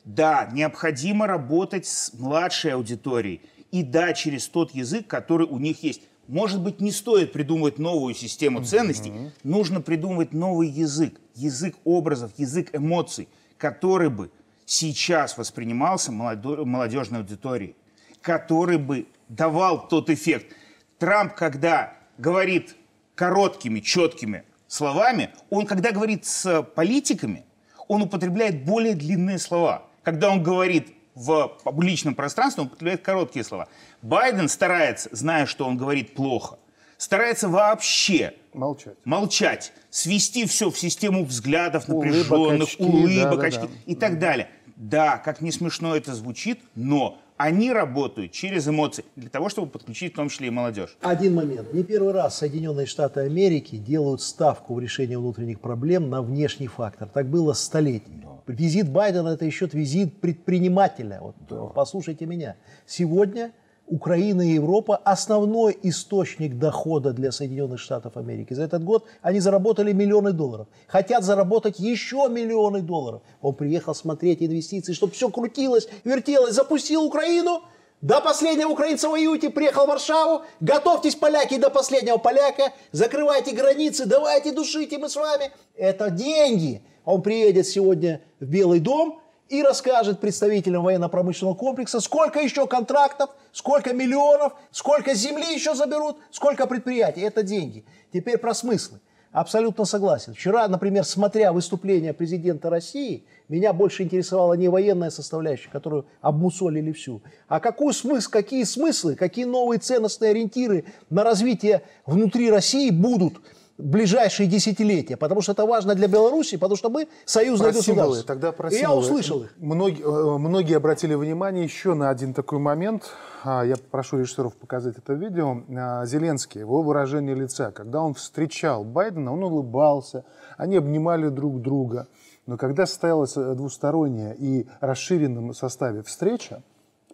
E: Да, необходимо работать с младшей аудиторией. И да, через тот язык, который у них есть. Может быть, не стоит придумывать новую систему ценностей, нужно придумывать новый язык, язык образов, язык эмоций, который бы сейчас воспринимался молодежной аудиторией, который бы давал тот эффект. Трамп, когда говорит короткими, четкими словами, он, когда говорит с политиками, он употребляет более длинные слова. Когда он говорит в публичном пространстве, он употребляет короткие слова. Байден старается, зная, что он говорит плохо, старается вообще
A: Молчать.
E: молчать, свести все в систему взглядов
A: Улыбок,
E: напряженных,
A: очки,
E: улыбок,
A: да-да-да.
E: очки и так далее. Да, как не смешно это звучит, но они работают через эмоции для того, чтобы подключить в том числе и молодежь.
D: Один момент. Не первый раз Соединенные Штаты Америки делают ставку в решении внутренних проблем на внешний фактор. Так было столетиями. Визит Байдена – это еще визит предпринимателя. Вот, Послушайте меня. Сегодня Украина и Европа – основной источник дохода для Соединенных Штатов Америки. За этот год они заработали миллионы долларов. Хотят заработать еще миллионы долларов. Он приехал смотреть инвестиции, чтобы все крутилось, вертелось, запустил Украину – до последнего украинца воюйте, приехал в Варшаву, готовьтесь, поляки, до последнего поляка, закрывайте границы, давайте душите, мы с вами. Это деньги. Он приедет сегодня в Белый дом и расскажет представителям военно-промышленного комплекса, сколько еще контрактов, сколько миллионов, сколько земли еще заберут, сколько предприятий. Это деньги. Теперь про смыслы. Абсолютно согласен. Вчера, например, смотря выступление президента России, меня больше интересовала не военная составляющая, которую обмусолили всю, а какой смысл, какие смыслы, какие новые ценностные ориентиры на развитие внутри России будут ближайшие десятилетия. Потому что это важно для Беларуси, потому что мы союзное
A: Про символы,
D: государство.
A: тогда про
D: И я
A: символы.
D: услышал их.
A: Многие, э, многие обратили внимание еще на один такой момент. А, Я попрошу режиссеров показать это видео. А, Зеленский, его выражение лица, когда он встречал Байдена, он улыбался, они обнимали друг друга. Но когда состоялась э, двусторонняя и расширенном составе встреча,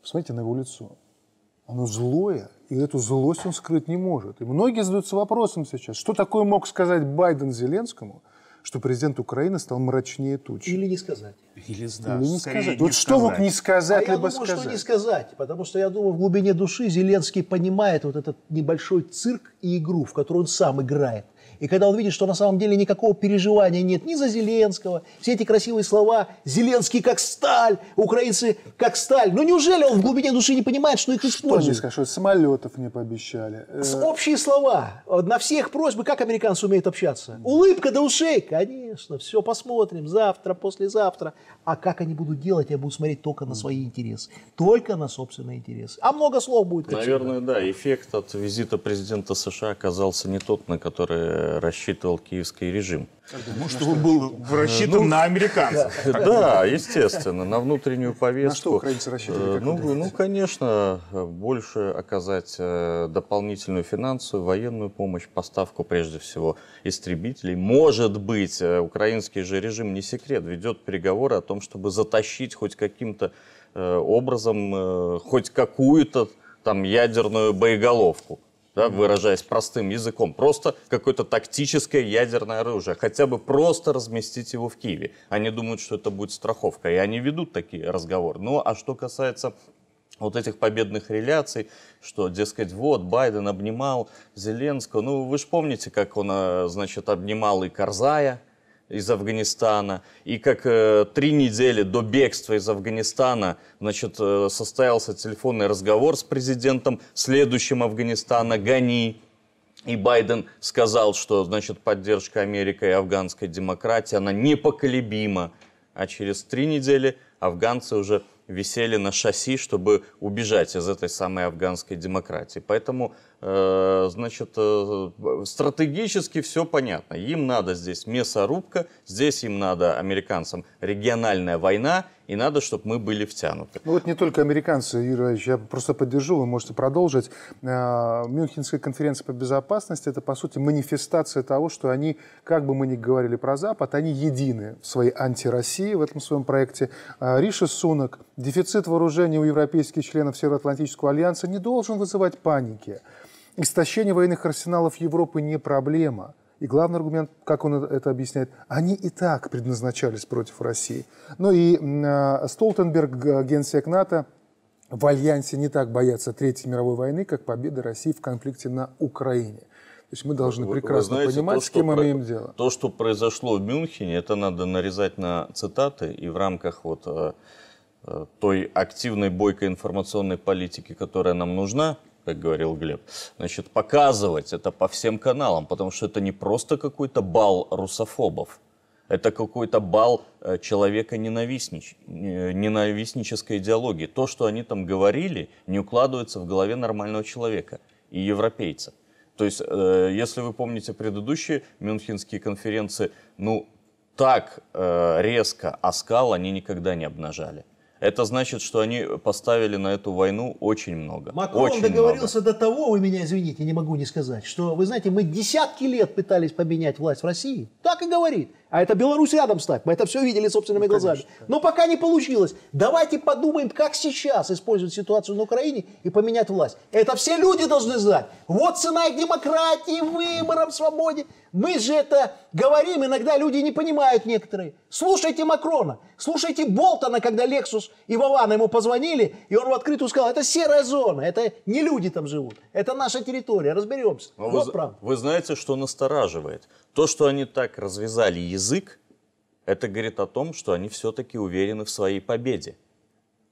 A: посмотрите на его лицо. Оно злое, и эту злость он скрыть не может. И многие задаются вопросом сейчас, что такое мог сказать Байден Зеленскому, что президент Украины стал мрачнее тучи.
D: Или не сказать.
E: Или,
A: Или не сказать. Вот что мог не сказать,
D: а я
A: либо
D: думаю,
A: сказать?
D: что не сказать, потому что я думаю, в глубине души Зеленский понимает вот этот небольшой цирк и игру, в которую он сам играет. И когда он видит, что на самом деле никакого переживания нет ни за Зеленского, все эти красивые слова «Зеленский как сталь», «Украинцы как сталь», ну неужели он в глубине души не понимает, что их
A: Что
D: используют?
A: что самолетов не пообещали. Э,
D: С- Общие слова. На всех просьбы, как американцы умеют общаться. Улыбка до ушей. Конечно, все посмотрим. Завтра, послезавтра. А как они будут делать, я буду смотреть только на свои интересы. Только на собственные интересы. А много слов будет, как всегда.
C: Наверное, да. Эффект от визита президента США оказался не тот, на который рассчитывал киевский режим.
E: Потому что он был рассчитан на американцев. [LAUGHS]
C: Да, естественно, на внутреннюю повестку.
A: На что украинцы рассчитывали,
C: Э, Ну, ну, конечно, больше оказать э, дополнительную финансовую, военную помощь, поставку прежде всего истребителей. Может быть, э, украинский же режим, не секрет, ведет переговоры о том, чтобы затащить хоть каким-то образом, хоть какую-то там ядерную боеголовку да, выражаясь простым языком, просто какое-то тактическое ядерное оружие, хотя бы просто разместить его в Киеве. Они думают, что это будет страховка, и они ведут такие разговоры. Ну, а что касается вот этих победных реляций, что, дескать, вот, Байден обнимал Зеленского, ну, вы же помните, как он, э, значит, обнимал и Карзая, из Афганистана. И как э, три недели до бегства из Афганистана значит, э, состоялся телефонный разговор с президентом следующим Афганистана Гани. И Байден сказал, что значит, поддержка Америки и афганской демократии, она непоколебима. А через три недели афганцы уже висели на шасси, чтобы убежать из этой самой афганской демократии. Поэтому, э, значит, э, стратегически все понятно. Им надо здесь мясорубка, здесь им надо американцам региональная война, и надо, чтобы мы были втянуты.
A: Ну вот не только американцы, Юрий я просто поддержу, вы можете продолжить. Э, Мюнхенская конференция по безопасности – это, по сути, манифестация того, что они, как бы мы ни говорили про Запад, они едины в своей антироссии в этом своем проекте. Э, Риши Сунок, дефицит вооружений у европейских членов Североатлантического альянса не должен вызывать паники. Истощение военных арсеналов Европы не проблема. И главный аргумент, как он это объясняет, они и так предназначались против России. Ну и э, Столтенберг, генсек НАТО, в Альянсе не так боятся Третьей мировой войны, как победы России в конфликте на Украине. То есть мы должны
C: Вы- вы
A: прекрасно
C: знаете,
A: понимать,
C: то,
A: с кем
C: про-
A: имеем дело.
C: То, что произошло в Мюнхене, это надо нарезать на цитаты и в рамках вот э, э, той активной бойкой информационной политики, которая нам нужна, как говорил Глеб, значит, показывать это по всем каналам, потому что это не просто какой-то бал русофобов, это какой-то бал э, человека ненавистнич, э, ненавистнической идеологии. То, что они там говорили, не укладывается в голове нормального человека и европейца. То есть, э, если вы помните предыдущие мюнхенские конференции, ну, так э, резко оскал они никогда не обнажали. Это значит, что они поставили на эту войну очень много.
D: Макрон
C: очень
D: договорился до того, вы меня извините, не могу не сказать, что, вы знаете, мы десятки лет пытались поменять власть в России. Так и говорит. А это Беларусь рядом стать. Мы это все видели собственными глазами. Но пока не получилось. Давайте подумаем, как сейчас использовать ситуацию на Украине и поменять власть. Это все люди должны знать. Вот цена их демократии, выборам, свободе. Мы же это говорим, иногда люди не понимают некоторые. Слушайте Макрона, слушайте Болтона, когда Лексус и Вован ему позвонили, и он в открытую сказал, это серая зона, это не люди там живут, это наша территория, разберемся.
C: Но
D: вот
C: вы,
D: правда.
C: вы знаете, что настораживает? То, что они так развязали язык, это говорит о том, что они все-таки уверены в своей победе.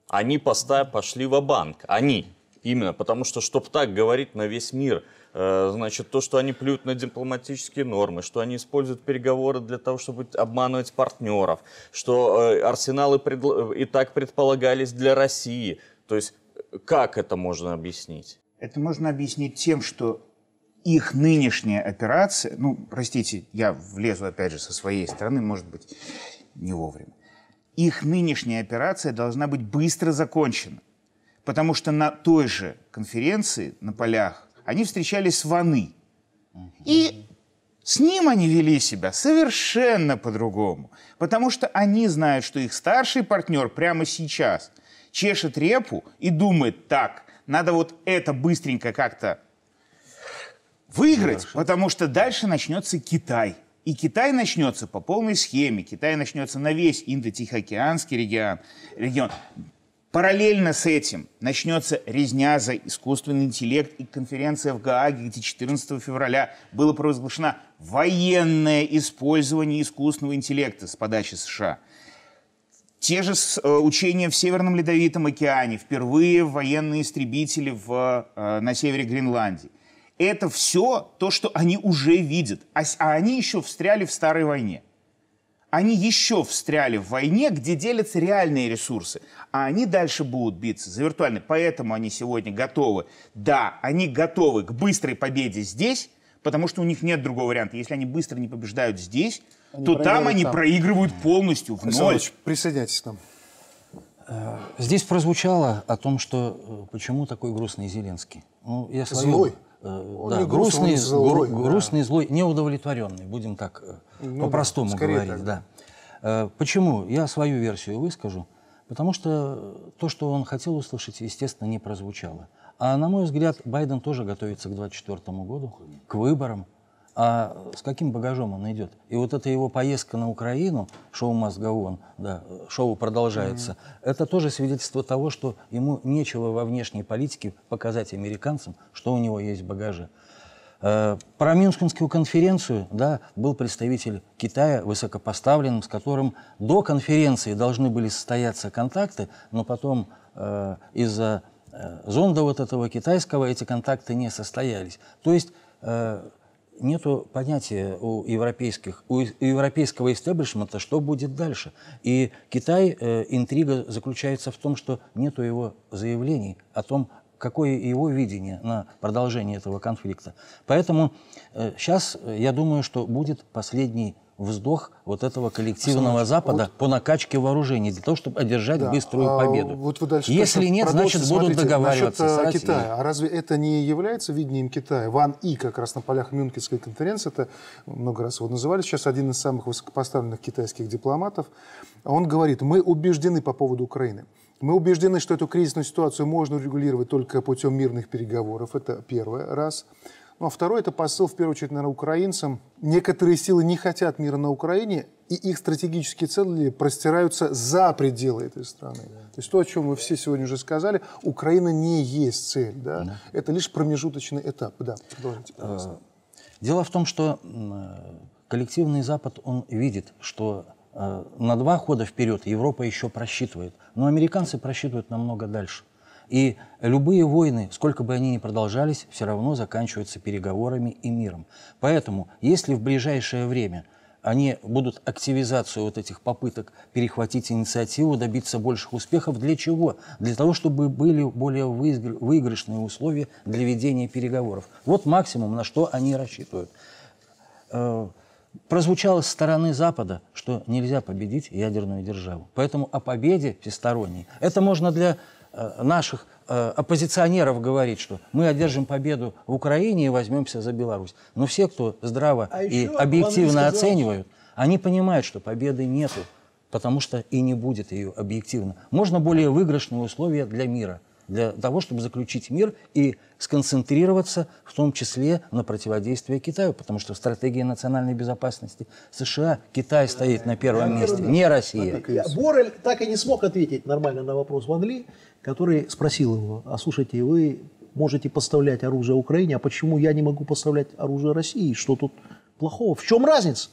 C: Они поста- пошли в банк Они. Именно потому что, чтобы так говорить на весь мир, э, значит, то, что они плюют на дипломатические нормы, что они используют переговоры для того, чтобы обманывать партнеров, что э, арсеналы и так предполагались для России. То есть, э, как это можно объяснить?
E: Это можно объяснить тем, что их нынешняя операция, ну, простите, я влезу опять же со своей стороны, может быть, не вовремя. Их нынешняя операция должна быть быстро закончена. Потому что на той же конференции, на полях, они встречались с Ваны. И с ним они вели себя совершенно по-другому. Потому что они знают, что их старший партнер прямо сейчас чешет репу и думает, так, надо вот это быстренько как-то выиграть, потому что дальше начнется Китай. И Китай начнется по полной схеме. Китай начнется на весь Индо-Тихоокеанский регион. регион. Параллельно с этим начнется резня за искусственный интеллект и конференция в Гааге, где 14 февраля было провозглашено военное использование искусственного интеллекта с подачи США. Те же э, учения в Северном Ледовитом океане, впервые военные истребители в, э, на севере Гренландии. Это все то, что они уже видят. А, а они еще встряли в старой войне они еще встряли в войне, где делятся реальные ресурсы, а они дальше будут биться за виртуальные. Поэтому они сегодня готовы. Да, они готовы к быстрой победе здесь, потому что у них нет другого варианта. Если они быстро не побеждают здесь, то там они
A: там.
E: проигрывают полностью в
A: Александр
E: ноль.
A: Присоединяйтесь к нам.
B: Здесь прозвучало о том, что э, почему такой грустный Зеленский. Ну, я свою-
A: Злой.
B: Э,
A: Он
B: да,
A: не грустный,
B: грустный,
A: злой,
B: гру-
A: да.
B: грустный, злой, неудовлетворенный, будем так э,
A: Ну
B: по-простому говорить.
A: так.
B: Да. Э, Почему? Я свою версию выскажу. Потому что то, что он хотел услышать, естественно, не прозвучало. А на мой взгляд, Байден тоже готовится к 2024 году, к выборам. А с каким багажом он идет? И вот эта его поездка на Украину, шоу «Must go on», да, шоу продолжается, это тоже свидетельство того, что ему нечего во внешней политике показать американцам, что у него есть в багаже. Э, Про Мюнхенскую конференцию да, был представитель Китая, высокопоставленным, с которым до конференции должны были состояться контакты, но потом э, из-за э, зонда вот этого китайского эти контакты не состоялись. То есть э, нету понятия у европейских, у европейского истеблишмента, что будет дальше. И Китай, э, интрига заключается в том, что нету его заявлений о том, какое его видение на продолжение этого конфликта. Поэтому сейчас я думаю, что будет последний вздох вот этого коллективного Запада по накачке вооружений для того, чтобы одержать
A: Да,
B: быструю
A: а
B: победу.
A: Вот вы дальше
B: Если нет, значит будут договариваться
A: насчет,
B: с
A: э,
B: Россией.
A: Китая. А разве это не является видением Китая? Ван И как раз на полях Мюнхенской конференции, это много раз его называли, сейчас один из самых высокопоставленных китайских дипломатов, он говорит, мы убеждены по поводу Украины. Мы убеждены, что эту кризисную ситуацию можно урегулировать только путем мирных переговоров. Это первый раз. Ну, а второй это посыл, в первую очередь, наверное, украинцам. Некоторые силы не хотят мира на Украине, и их стратегические цели простираются за пределы этой страны. То есть то, о чем мы все сегодня уже сказали, Украина не есть цель. Да? Это лишь промежуточный этап. Да, продолжите, пожалуйста.
B: Дело в том, что коллективный Запад, он видит, что э, на два хода вперед Европа еще просчитывает, но американцы просчитывают намного дальше. И любые войны, сколько бы они ни продолжались, все равно заканчиваются переговорами и миром. Поэтому, если в ближайшее время они будут активизацию вот этих попыток перехватить инициативу, добиться больших успехов. Для чего? Для того, чтобы были более выигр- выигрышные условия для ведения переговоров. Вот максимум, на что они рассчитывают. Э, Прозвучало с стороны Запада, что нельзя победить ядерную державу. Поэтому о победе всесторонней. Это можно для наших э, оппозиционеров говорить, что мы одержим победу в Украине и возьмемся за Беларусь. Но все, кто здраво
D: А
B: и объективно оценивают, они понимают, что победы нету, потому что и не будет ее объективно. Можно более выигрышные условия для мира, для того, чтобы заключить мир и сконцентрироваться в том числе на противодействии Китаю, потому что в стратегии национальной безопасности США Китай стоит на первом месте, не Россия.
D: Борель так и не смог ответить нормально на вопрос Ван Ли, который спросил его, а слушайте, вы можете поставлять оружие Украине, а почему я не могу поставлять оружие России? Что тут плохого? В чем разница?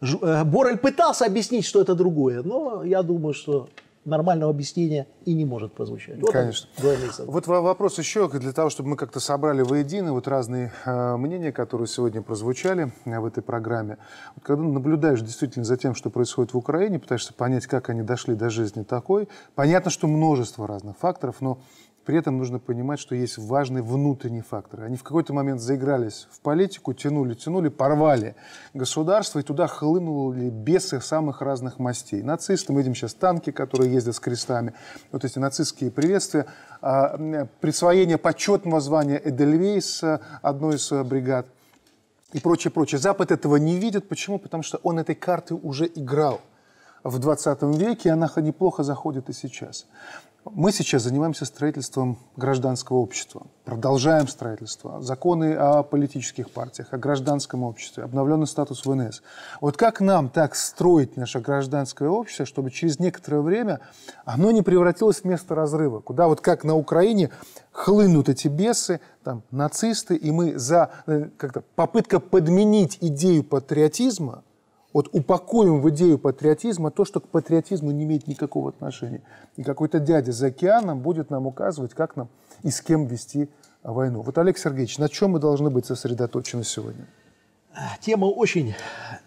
D: Э, Борель пытался объяснить, что это другое, но я думаю, что нормального объяснения и не может прозвучать. Вот он,
A: Конечно.
D: стандарты.
A: Вот во- вопрос еще для того, чтобы мы как-то собрали воедино вот разные э, мнения, которые сегодня прозвучали э, в этой программе. Вот когда наблюдаешь действительно за тем, что происходит в Украине, пытаешься понять, как они дошли до жизни такой, понятно, что множество разных факторов, но при этом нужно понимать, что есть важные внутренние факторы. Они в какой-то момент заигрались в политику, тянули, тянули, порвали государство, и туда хлынули бесы самых разных мастей. Нацисты, мы видим сейчас танки, которые ездят с крестами, вот эти нацистские приветствия, а, присвоение почетного звания Эдельвейс одной из э, бригад и прочее, прочее. Запад этого не видит. Почему? Потому что он этой карты уже играл. в 20 веке, и она неплохо заходит и сейчас. Мы сейчас занимаемся строительством гражданского общества, продолжаем строительство, законы о политических партиях, о гражданском обществе, обновленный статус ВНС. Вот как нам так строить наше гражданское общество, чтобы через некоторое время оно не превратилось в место разрыва, куда вот как на Украине хлынут эти бесы, там, нацисты, и мы за э, как-то попытка подменить идею патриотизма вот упакуем в идею патриотизма то, что к патриотизму не имеет никакого отношения. И какой-то дядя за океаном будет нам указывать, как нам и с кем вести войну. Вот, Олег Сергеевич, на чем мы должны быть сосредоточены сегодня?
D: Тема очень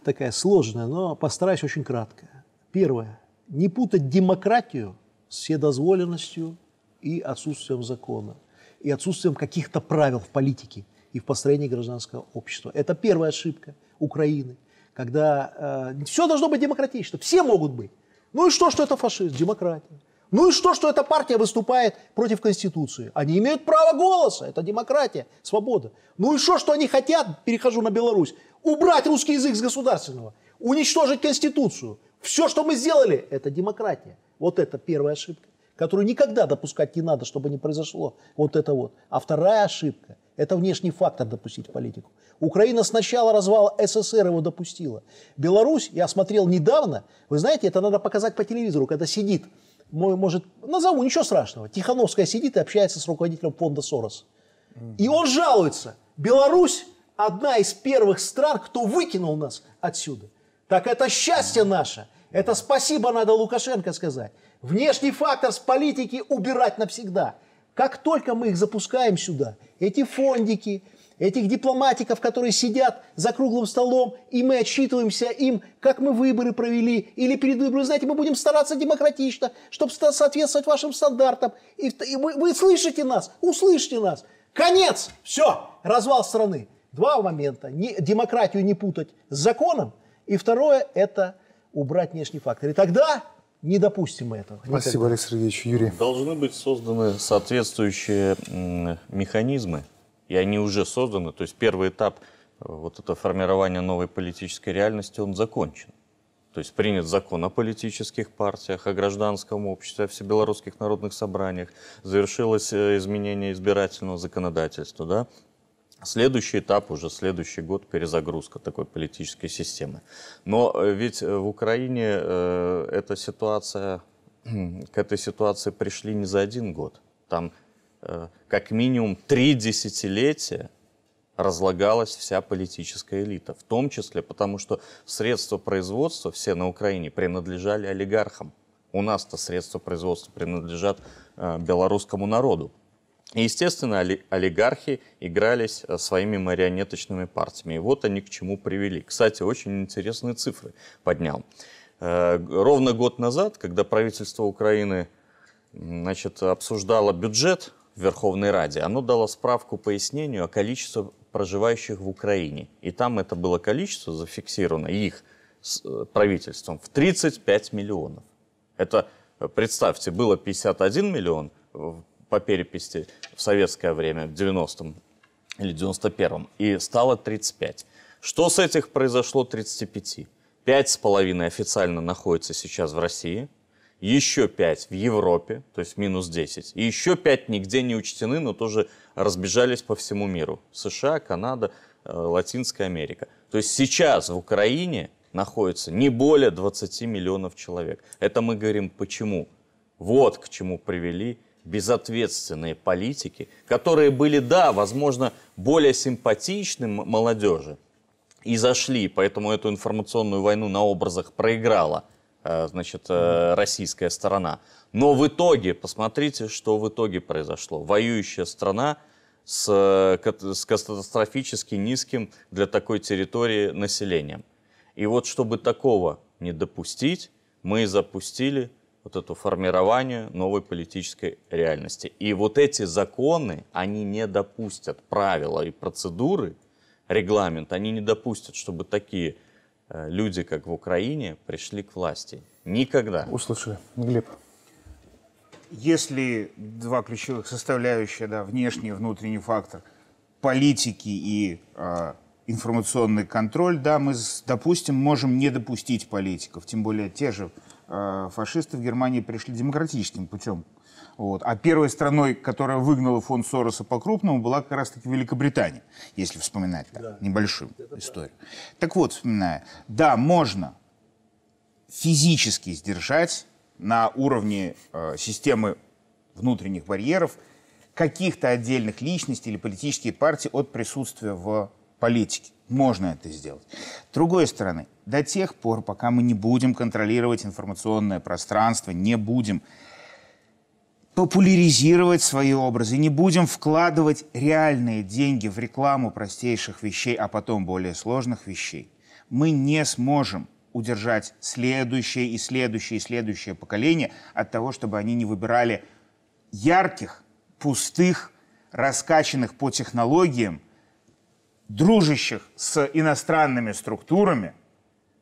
D: такая сложная, но постараюсь очень кратко. Первое. Не путать демократию с вседозволенностью и отсутствием закона, и отсутствием каких-то правил в политике и в построении гражданского общества. Это первая ошибка Украины – когда э, все должно быть демократично, все могут быть. Ну и что, что это фашизм, демократия? Ну и что, что эта партия выступает против Конституции? Они имеют право голоса, это демократия, свобода. Ну и что, что они хотят, перехожу на Беларусь, убрать русский язык с государственного, уничтожить Конституцию. Все, что мы сделали, это демократия. Вот это первая ошибка, которую никогда допускать не надо, чтобы не произошло вот это вот. А вторая ошибка – это внешний фактор допустить в политику. Украина с начала развала СССР его допустила. Беларусь, я смотрел недавно, вы знаете, это надо показать по телевизору, когда сидит, может, назову, ничего страшного, Тихановская сидит и общается с руководителем фонда Сорос. И он жалуется, Беларусь одна из первых стран, кто выкинул нас отсюда. Так это счастье наше, это спасибо надо Лукашенко сказать. Внешний фактор с политики убирать навсегда – как только мы их запускаем сюда, эти фондики, этих дипломатиков, которые сидят за круглым столом, и мы отчитываемся им, как мы выборы провели, или перед выборами, знаете, мы будем стараться демократично, чтобы соответствовать вашим стандартам. И, вы, вы слышите нас, услышите нас. Конец, все, развал страны. Два момента. Не, демократию не путать с законом. И второе – это убрать внешний фактор. И тогда не допустим этого.
A: Спасибо, Никогда. Алексей Сергеевич. Юрий.
C: Должны быть созданы соответствующие механизмы, и они уже созданы. То есть первый этап э, вот это формирование новой политической реальности, он закончен. То есть принят закон о политических партиях, о гражданском обществе, о всебелорусских народных собраниях, завершилось э, изменение избирательного законодательства, да, Следующий этап, уже следующий год, перезагрузка такой политической системы. Но э, ведь в Украине э, эта ситуация, [CLEARS THROAT] к этой ситуации пришли не за один год. Там э, как минимум три десятилетия разлагалась вся политическая элита. В том числе потому, что средства производства все на Украине принадлежали олигархам. У нас-то средства производства принадлежат э, белорусскому народу. И, естественно, олигархи игрались э, своими марионеточными партиями. И вот они к чему привели. Кстати, очень интересные цифры поднял. Э, ровно год назад, когда правительство Украины значит, обсуждало бюджет в Верховной Раде, оно дало справку пояснению о количестве проживающих в Украине. И там это было количество зафиксировано их э, правительством в 35 миллионов. Это, представьте, было 51 миллион по переписи в советское время, в 90-м или 91-м, и стало 35. Что с этих произошло 35? Пять с половиной официально находится сейчас в России, еще пять в Европе, то есть минус 10, и еще пять нигде не учтены, но тоже разбежались по всему миру. США, Канада, э, Латинская Америка. То есть сейчас в Украине находится не более 20 миллионов человек. Это мы говорим почему. Вот к чему привели безответственные политики, которые были, да, возможно, более симпатичны молодежи и зашли, поэтому эту информационную войну на образах проиграла, э, значит, э, российская сторона. Но в итоге, посмотрите, что в итоге произошло. Воюющая страна с, с катастрофически низким для такой территории населением. И вот чтобы такого не допустить, мы запустили вот это формирование новой политической реальности. И вот эти законы, они не допустят правила и процедуры, регламент, они не допустят, чтобы такие э, люди, как в Украине, пришли к власти. Никогда.
A: Услышали. Глеб.
E: Если два ключевых составляющих, да, внешний и внутренний фактор, политики и э, информационный контроль, да, мы, допустим, можем не допустить политиков, тем более те же фашисты в Германии пришли демократическим путем. Вот. А первой страной, которая выгнала фонд Сороса по-крупному, была как раз-таки Великобритания, если вспоминать да. небольшую историю. Так вот, вспоминая, да, можно физически сдержать на уровне э, системы внутренних барьеров каких-то отдельных личностей или политические партии от присутствия в политике. Можно это сделать. С другой стороны, до тех пор, пока мы не будем контролировать информационное пространство, не будем популяризировать свои образы, не будем вкладывать реальные деньги в рекламу простейших вещей, а потом более сложных вещей, мы не сможем удержать следующее и следующее и следующее поколение от того, чтобы они не выбирали ярких, пустых, раскачанных по технологиям, дружащих с иностранными структурами,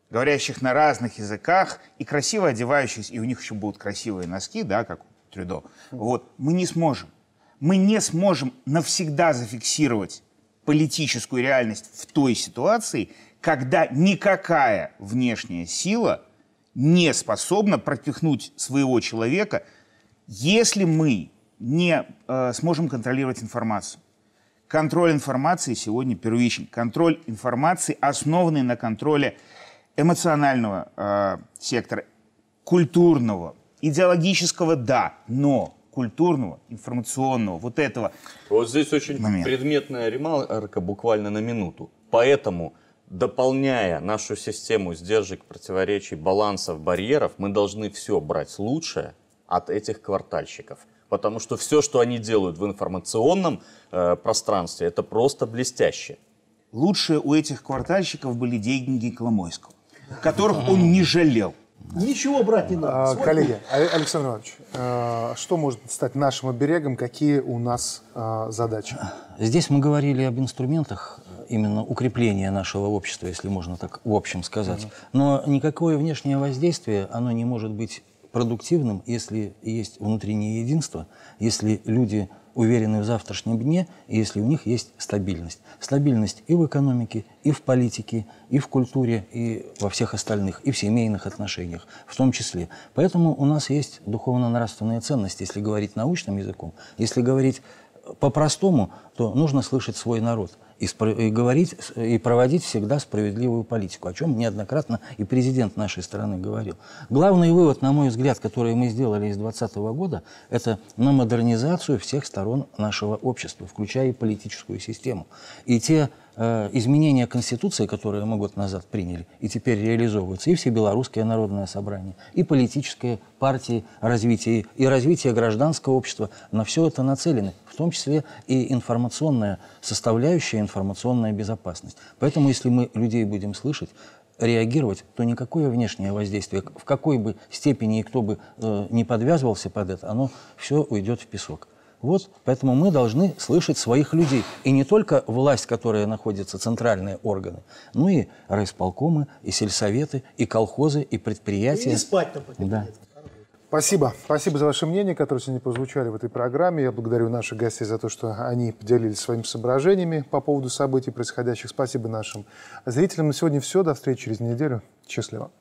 E: говорящих на разных языках и красиво одевающихся, и у них еще будут красивые носки, да, как у Трюдо. Вот, мы не сможем. Мы не сможем навсегда зафиксировать политическую реальность в той ситуации, когда никакая внешняя сила не способна пропихнуть своего человека, если мы не э, сможем контролировать информацию. Контроль информации сегодня первичен. Контроль информации, основанный на контроле эмоционального э, сектора, культурного, идеологического, да, но культурного, информационного, вот этого.
C: Вот здесь очень момента. предметная ремарка буквально на минуту. Поэтому дополняя нашу систему сдержек, противоречий, балансов, барьеров, мы должны все брать лучшее от этих квартальщиков. Потому что все, что они делают в информационном э, пространстве, это просто блестяще.
E: Лучшие у этих квартальщиков были деньги Коломойского, которых он не жалел.
D: Ничего брать не надо.
A: А, коллеги, Александр Иванович, а, что может стать нашим оберегом? Какие у нас а, задачи?
B: Здесь мы говорили об инструментах именно укрепление нашего общества, если можно так в общем сказать. Но никакое внешнее воздействие, оно не может быть продуктивным, если есть внутреннее единство, если люди уверены в завтрашнем дне, если у них есть стабильность. Стабильность и в экономике, и в политике, и в культуре, и во всех остальных, и в семейных отношениях в том числе. Поэтому у нас есть духовно-нравственные ценности, если говорить научным языком. Если говорить по-простому, то нужно слышать свой народ – и, и говорить, и проводить всегда справедливую политику, о чем неоднократно и президент нашей страны говорил. Главный вывод, на мой взгляд, который мы сделали из 2020 года, это на модернизацию всех сторон нашего общества, включая и политическую систему. И те изменения Конституции, которые мы год назад приняли, и теперь реализовываются, и Всебелорусское народное собрание, и политические партии развития, и развитие гражданского общества, на все это нацелены, в том числе и информационная составляющая, информационная безопасность. Поэтому, если мы людей будем слышать, реагировать, то никакое внешнее воздействие, в какой бы степени и кто бы э, не подвязывался под это, оно все уйдет в песок. Вот, поэтому мы должны слышать своих людей. И не только власть, которая находится, центральные органы, но и райисполкомы, и сельсоветы, и колхозы, и предприятия. И не
D: спать там
A: да. Спасибо. Спасибо за ваше мнение, которое сегодня прозвучали в этой программе. Я благодарю наших гостей за то, что они поделились своими соображениями по поводу событий происходящих. Спасибо нашим зрителям. На сегодня все. До встречи через неделю. Счастливо.